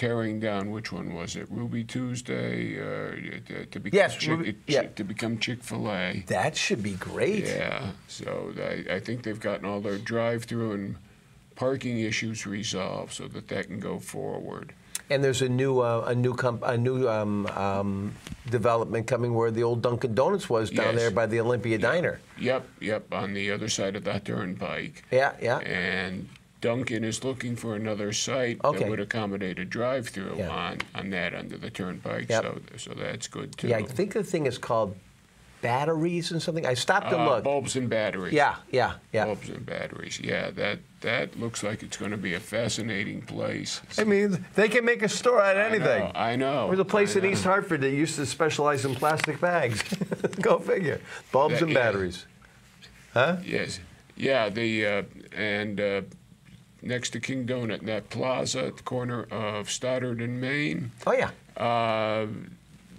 tearing down. Which one was it? Ruby Tuesday uh, to, become
Yes,
Chick-
Ruby- yeah.
to become Chick Fil A.
That should be great.
Yeah. So I, I think they've gotten all their drive-through and parking issues resolved so that that can go forward.
And there's a new uh, a new comp- a new um, um, development coming where the old Dunkin' Donuts was down
Yes.
there by the Olympia Diner.
Yep, yep, on the other side of that turnpike.
Yeah, yeah.
And Dunkin' is looking for another site
Okay.
that would accommodate a drive-through
Yeah.
on, on that end of the turnpike.
Yep.
So so that's good too.
Yeah, I think the thing is called batteries and something. I stopped to
uh,
look.
bulbs and batteries.
Yeah, yeah, yeah.
Bulbs and batteries. Yeah, that that looks like it's going to be a fascinating place.
I mean, they can make a store out of anything.
I know. I know.
There's a place
I
in
know.
East Hartford that used to specialize in plastic bags. Go figure. Bulbs
That-
and
yeah.
batteries. Huh?
Yes. Yeah, the uh, and uh, next to King Donut that plaza at the corner of Stoddard and Main.
Oh yeah.
Uh,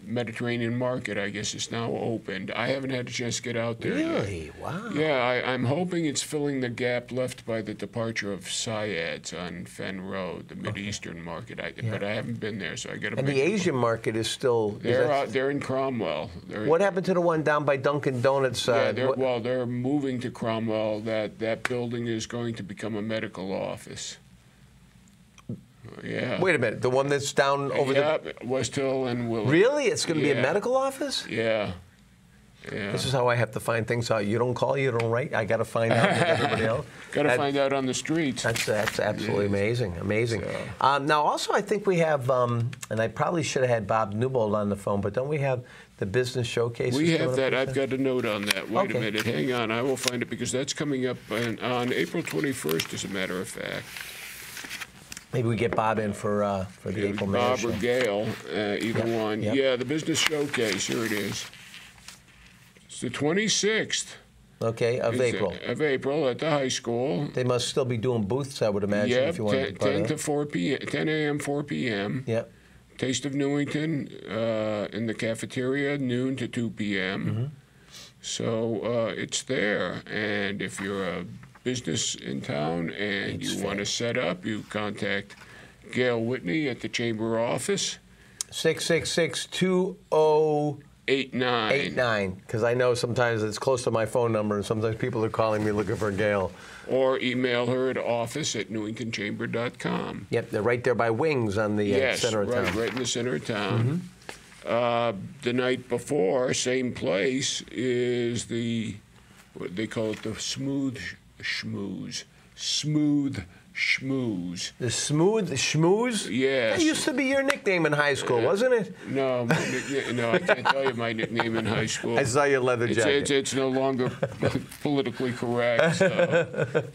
Mediterranean Market, I guess, is now opened. I haven't had a chance to get out there yet.
Really? Wow.
Yeah, I, I'm hoping it's filling the gap left by the departure of Syed's on Fenn Road, the Mideastern market. I, But I haven't been there, so I got to.
And the Asian market is still. is
They're
that-
out, they're in Cromwell. They're,
what happened to the one down by Dunkin' Donuts? Uh,
Yeah, they're, well, they're moving to Cromwell. That that building is going to become a medical office. Yeah.
wait a minute. The one that's down over
yeah, West Hill and
the.
Willard.
Really? It's going to be a medical office?
Yeah. Yeah.
This is how I have to find things out. You don't call, you don't write. I got to find out like everybody else.
Got to find out on the streets.
That's that's absolutely
Yes.
amazing, amazing.
So-
Um, now, also, I think we have, um, and I probably should have had Bob Newbold on the phone, but don't we have the business showcase?
We have that. I've got a note on that. Wait
Okay.
a minute. Hang on. I will find it because that's coming up on, on April 21st, as a matter of fact.
Maybe we get Bob in for uh, for the April
Bob
Mayor
or
show.
Gail, uh, either one.
yep.
Yeah, the business showcase. Here it is. It's the 26th
Okay, of
It's, uh,
April.
Of April at the high school.
They must still be doing booths, I would imagine,
Yep,
if you want to
10,
be part
10 to
that.
4 p.m. 10 a.m. 4 p.m.
Yep.
Taste of Newington uh, in the cafeteria, noon to 2 p.m.
Mm-hmm.
So uh, it's there. And if you're a business in town and you want to set up, you contact Gail Whitney at the chamber office,
666 2089.
89,
Because I know sometimes it's close to my phone number, and sometimes people are calling me looking for Gail.
or email her at office at newingtonchamber.com.
Yep, they're right there by Wings on the uh, center of
right,
town. Mm-hmm.
right in the center of town. Uh, the night before, same place, is the what they call it the smooth schmooze. Smooth schmooze.
The Smooth Schmooze?
Yes.
That used to be your nickname in high school, wasn't it?
No, my no, I can't tell you my nickname in high school.
I saw your leather jacket.
it's, it's no longer politically correct. So.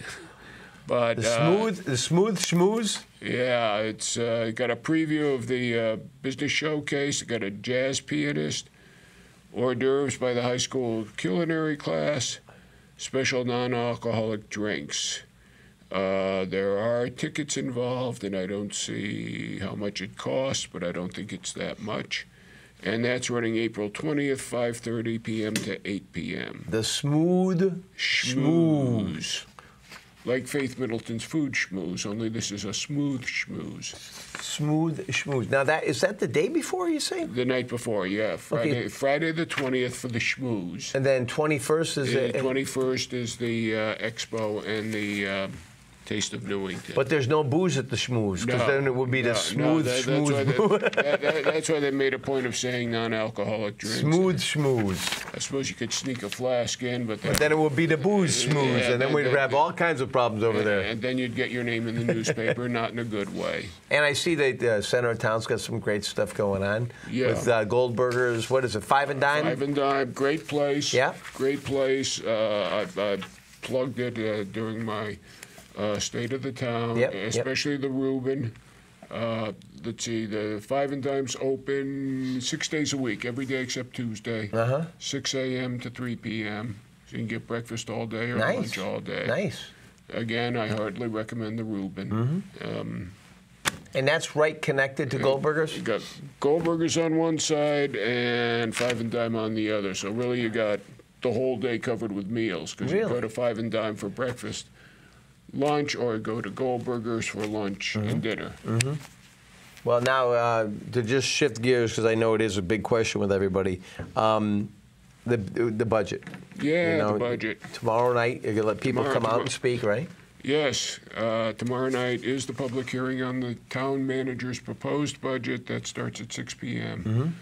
But
the
uh,
Smooth, the Smooth Schmooze?
Yeah, it's uh, got a preview of the uh, business showcase. It got a jazz pianist, hors d'oeuvres by the high school culinary class, special non-alcoholic drinks. Uh, there are tickets involved, and I don't see how much it costs, but I don't think it's that much. And that's running April 20th, 5:30 p.m. to 8 p.m.
The Smooth Schmooze.
Like Faith Middleton's food schmooze, only this is a smooth schmooze.
Smooth schmooze. Now that is that the day before you say?
The night before, yeah. Friday, Friday the 20th for the schmooze.
And then 21st is
The
it?
21st is the uh, expo and the uh, Taste of Newington.
But there's no booze at the schmooze because
No,
then it would be the
no, no,
smooth
that- that's why they- that- that- That's why they made a point of saying non-alcoholic drinks.
smooth schmooze.
I suppose you could sneak a flask in, but,
But then it would be the booze schmooze,
Yeah,
and then
that-
we'd have all kinds of problems over there.
and then you'd get your name in the newspaper, not in a good way.
And I see that uh, Center of Town's got some great stuff going on
Yeah.
with uh, Goldbergers. What is it? Five and dime.
Five and Dime, great place.
Yeah.
Great place. Uh, I've, I've plugged it uh, during my uh, state of the town,
Yep, yep.
especially the Reuben. Uh, let's see, the Five and Dime's open six days a week, every day except Tuesday.
Uh-huh.
6 a.m. to 3 p.m. So you can get breakfast all day or
Nice.
lunch all day.
Nice.
Again, I heartily recommend the Reuben.
Mm-hmm.
Um,
And that's right connected to Goldbergers.
You got Goldbergers on one side and Five and Dime on the other. So really, you got the whole day covered with meals because you
Really?
go to Five and Dime for breakfast, lunch, or go to Goldbergers for lunch
Mm-hmm.
and dinner.
Well, now uh, to just shift gears because I know it is a big question with everybody. Um, the the budget.
Yeah, the budget.
Tomorrow night, you're gonna let people
Tomorrow-
come out and speak, right?
Yes, uh, tomorrow night is the public hearing on the town manager's proposed budget. That starts at 6 p.m.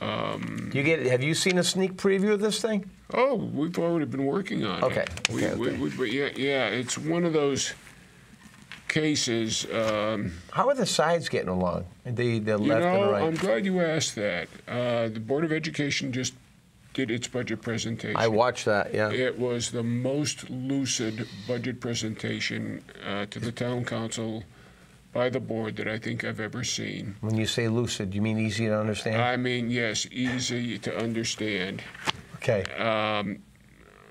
Mm-hmm. You get. Have you seen a sneak preview of this thing?
Oh, we've already been working on
Okay,
it.
okay,
we,
okay.
We, we, but yeah, yeah, it's one of those cases. Um,
How are the sides getting along? The the left and
know,
the right.
I'm glad you asked that. Uh, the Board of Education just did its budget presentation.
I watched that. Yeah.
It was the most lucid budget presentation uh, to the town council by the board that I think I've ever seen.
When you say lucid, you mean easy to understand?
I mean, yes, easy to understand.
Okay.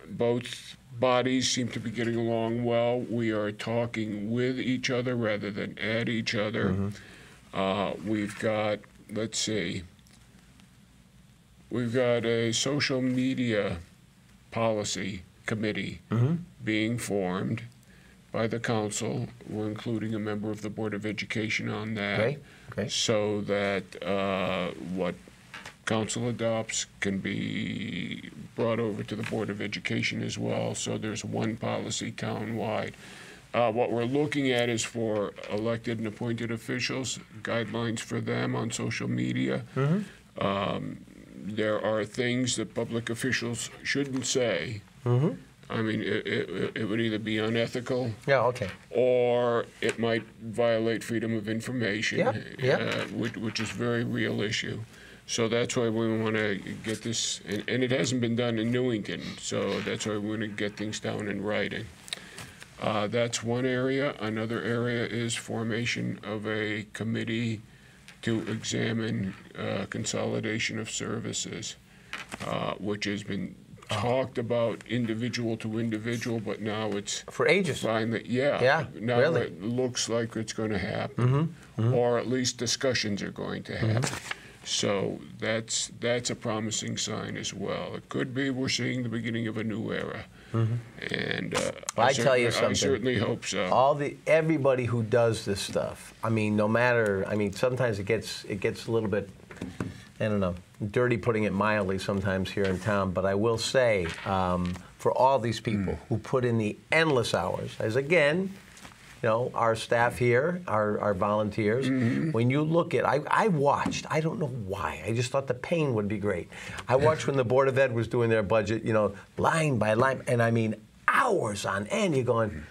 Both bodies seem to be getting along well. We are talking with each other rather than at each other. Uh, we've got, let's see, we've got a social media policy committee being formed by the council. We're including a member of the Board of Education on that.
Great, great.
So that uh, what council adopts can be brought over to the Board of Education as well. So there's one policy town-wide. Uh, What we're looking at is for elected and appointed officials, guidelines for them on social media. Um, There are things that public officials shouldn't say. I mean, it, it, it would either be unethical
Yeah. Okay.
or it might violate freedom of information,
Yeah, yeah.
Uh, which, which is a very real issue. So that's why we want to get this, and, and it hasn't been done in Newington, so that's why we want to get things down in writing. Uh, that's one area. Another area is formation of a committee to examine uh, consolidation of services, uh, which has been talked about individual to individual, but now it's
For ages.
finally, yeah.
Yeah,
Now
really.
it looks like it's going to happen,
Mm-hmm,
or at least discussions are going to happen. So that's that's a promising sign as well. It could be we're seeing the beginning of a new era, and uh,
Mm-hmm. I tell you something.
I certainly hope so.
all the everybody who does this stuff. I mean, no matter. I mean, sometimes it gets it gets a little bit. I don't know, dirty putting it mildly sometimes here in town. But I will say, um, for all these people who put in the endless hours, as again, you know, our staff here, our, our volunteers, mm-hmm. when you look at, I, I watched, I don't know why, I just thought the pain would be great. I watched when the Board of Ed was doing their budget, you know, line by line, and I mean, hours on end, you're going,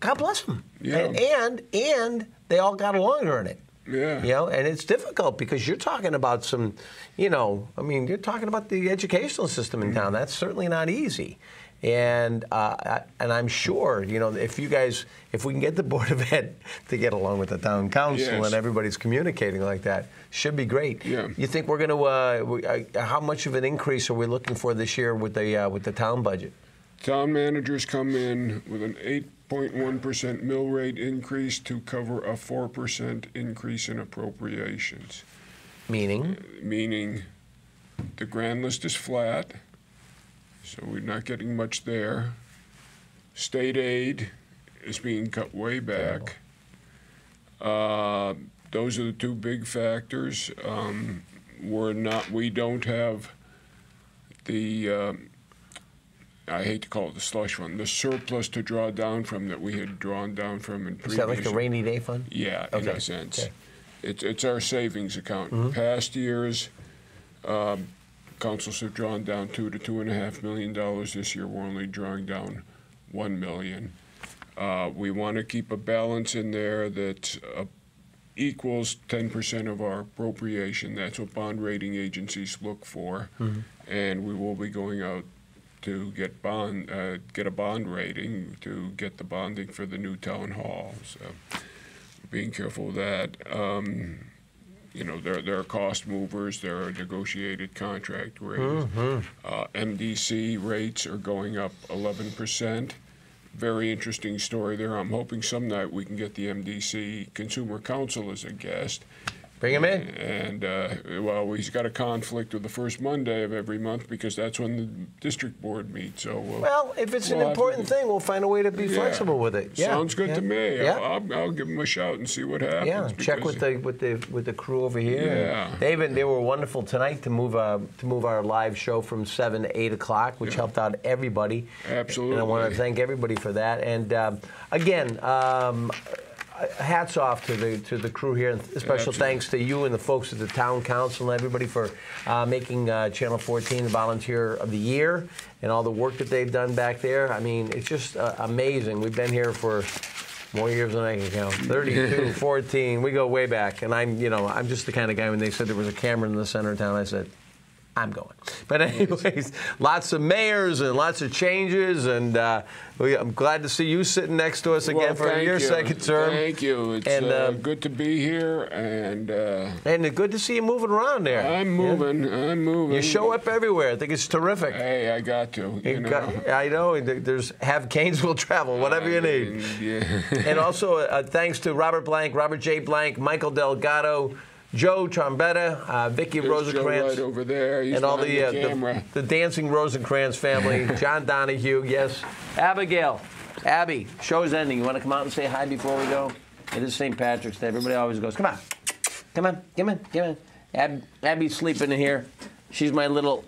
God bless them.
Yeah.
And, and and they all got along during it.
Yeah.
You know, and it's difficult because you're talking about some, you know, I mean, you're talking about the educational system in mm-hmm. town. That's certainly not easy. And uh, and I'm sure, you know, if you guys, if we can get the board of ed to get along with the town council
Yes.
and everybody's communicating like that, should be great.
Yeah.
You think we're going to? Uh, we- uh, how much of an increase are we looking for this year with the uh, with the town budget?
Town managers come in with an 8.1% mill rate increase to cover a 4% increase in appropriations,
Meaning,
meaning the grand list is flat, so we're not getting much there. State aid is being cut way back. Uh, those are the two big factors. Um, we're not. We don't have the. Um, I hate to call it the slush fund, the surplus to draw down from that we had drawn down from in previous.
Is that like the rainy day fund?
Yeah, in
Okay,
a sense.
okay.
It's, it's our savings account. In past years, um, councils have drawn down two to two and a half million dollars. This year, we're only drawing down one million. Uh, we want to keep a balance in there that uh, equals ten percent of our appropriation. That's what bond rating agencies look for. And we will be going out to get bond, uh, get a bond rating to get the bonding for the new town hall. So being careful of that. Um, you know, there, there are cost movers, there are negotiated contract rates. Uh, MDC rates are going up 11%. Very interesting story there. I'm hoping some night we can get the MDC Consumer Council as a guest.
Bring him in.
And, uh, well, he's got a conflict with the first Monday of every month because that's when the district board meets, so. uh,
Well, if it's an
We'll have to-
important thing, we'll find a way to be
yeah.
flexible with it. Yeah.
Sounds good
yeah.
to me.
Yeah.
I'll, I'll, I'll give him a shout and see what happens.
Yeah, check
because-
with the with the with the crew over here.
Yeah.
they even they were wonderful tonight to move uh, to move our live show from seven to eight o'clock, which helped out everybody.
Absolutely.
And I want to thank everybody for that. And um, again. Um, Hats off to the to the crew here, and special
Absolutely.
thanks to you and the folks at the town council and everybody for uh, making uh, Channel 14 the Volunteer of the Year and all the work that they've done back there. I mean, it's just uh, amazing. We've been here for more years than I can count. 32, 14. We go way back. And I'm, you know, I'm just the kind of guy when they said there was a camera in the center of town, I said, I'm going. But anyways, lots of mayors and lots of changes, and uh, we, I'm glad to see you sitting next to us again
Well,
for your
you.
second term.
Thank you. It's
And,
uh,
um,
good to be here, and uh,
And good to see you moving around there.
I'm
Yeah.
moving. I'm moving.
You show up everywhere. I think it's terrific.
Hey, I got to. You
You
know.
got- I know. There's have canes will travel, whatever you need.
mean, Yeah.
and also uh, thanks to Robert Blank, Robert J. Blank, Michael Delgado, Joe Trombetta, uh, Vicky
There's Joe right over there. He's
and all the, uh,
the
the the dancing Rosencrantz family, John Donahue, yes, Abigail, Abby. Show's ending. You want to come out and say hi before we go? It is St. Patrick's Day. Everybody always goes, come on, come on, come on, come on. Ab- Abby's sleeping in here. She's my little.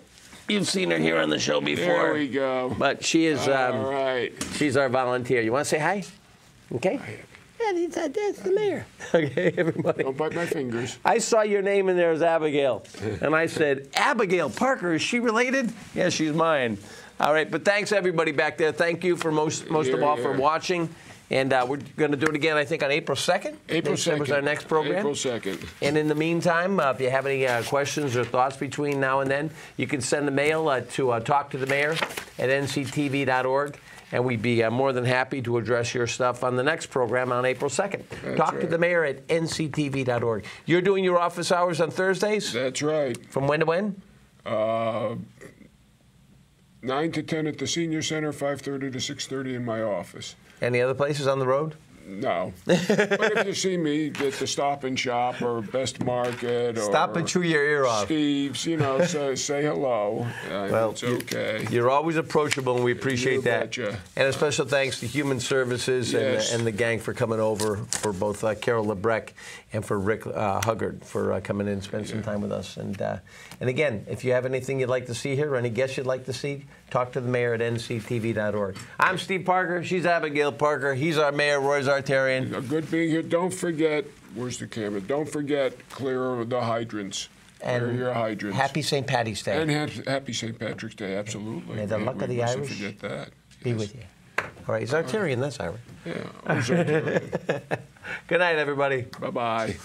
You've seen her here on the show before.
there we go.
But she is. Um,
All right.
She's our volunteer. You want to say hi? Okay. Yeah, that's, that's the mayor. Okay, everybody.
Don't bite my fingers.
I saw your name in there as Abigail, and I said, Abigail Parker, is she related? Yeah, she's mine. All right, but thanks everybody back there. Thank you for most most of
Here,
all for watching, and uh, we're going to do it again. I think on April second.
April
2nd. was
2nd.
our next program.
April 2nd.
And in the meantime, uh, if you have any uh, questions or thoughts between now and then, you can send a mail uh, to uh, talk to the mayor at nctv.org. And we'd be uh, more than happy to address your stuff on the next program on April 2nd. talk to the mayor at nctv.org. You're doing your office hours on Thursdays?
That's right.
From when to when?
Uh, 9 to 10 at the senior center, 5.30 to 6.30 in my office.
Any other places on the road?
No. but if you see me at the Stop and Shop or Best Market or
Stop and chew your ear off.
Steve's, you know, say, say hello. Uh,
Well,
it's okay.
You're always approachable, and we appreciate
You
that.
betcha.
And a special thanks to Human Services
Yes.
and, and the gang for coming over, for both uh, Carol Lebrecq and for Rick uh, Huggard for uh, coming in and spending some time with us. And uh, and again, if you have anything you'd like to see here or any guests you'd like to see, talk to the mayor at nctv.org. I'm Steve Parker. She's Abigail Parker. He's our mayor, Roy Zartarian.
Good being here. Don't forget, where's the camera? Don't forget, clear the hydrants. Clear
And
your hydrants.
Happy St. Patty's Day.
And hap- happy St. Patrick's Day, absolutely.
May the luck
we
of the Irish
forget that.
Be
Yes.
with you. All right, Zartarian, that's Irish.
Yeah.
Good night, everybody.
Bye bye.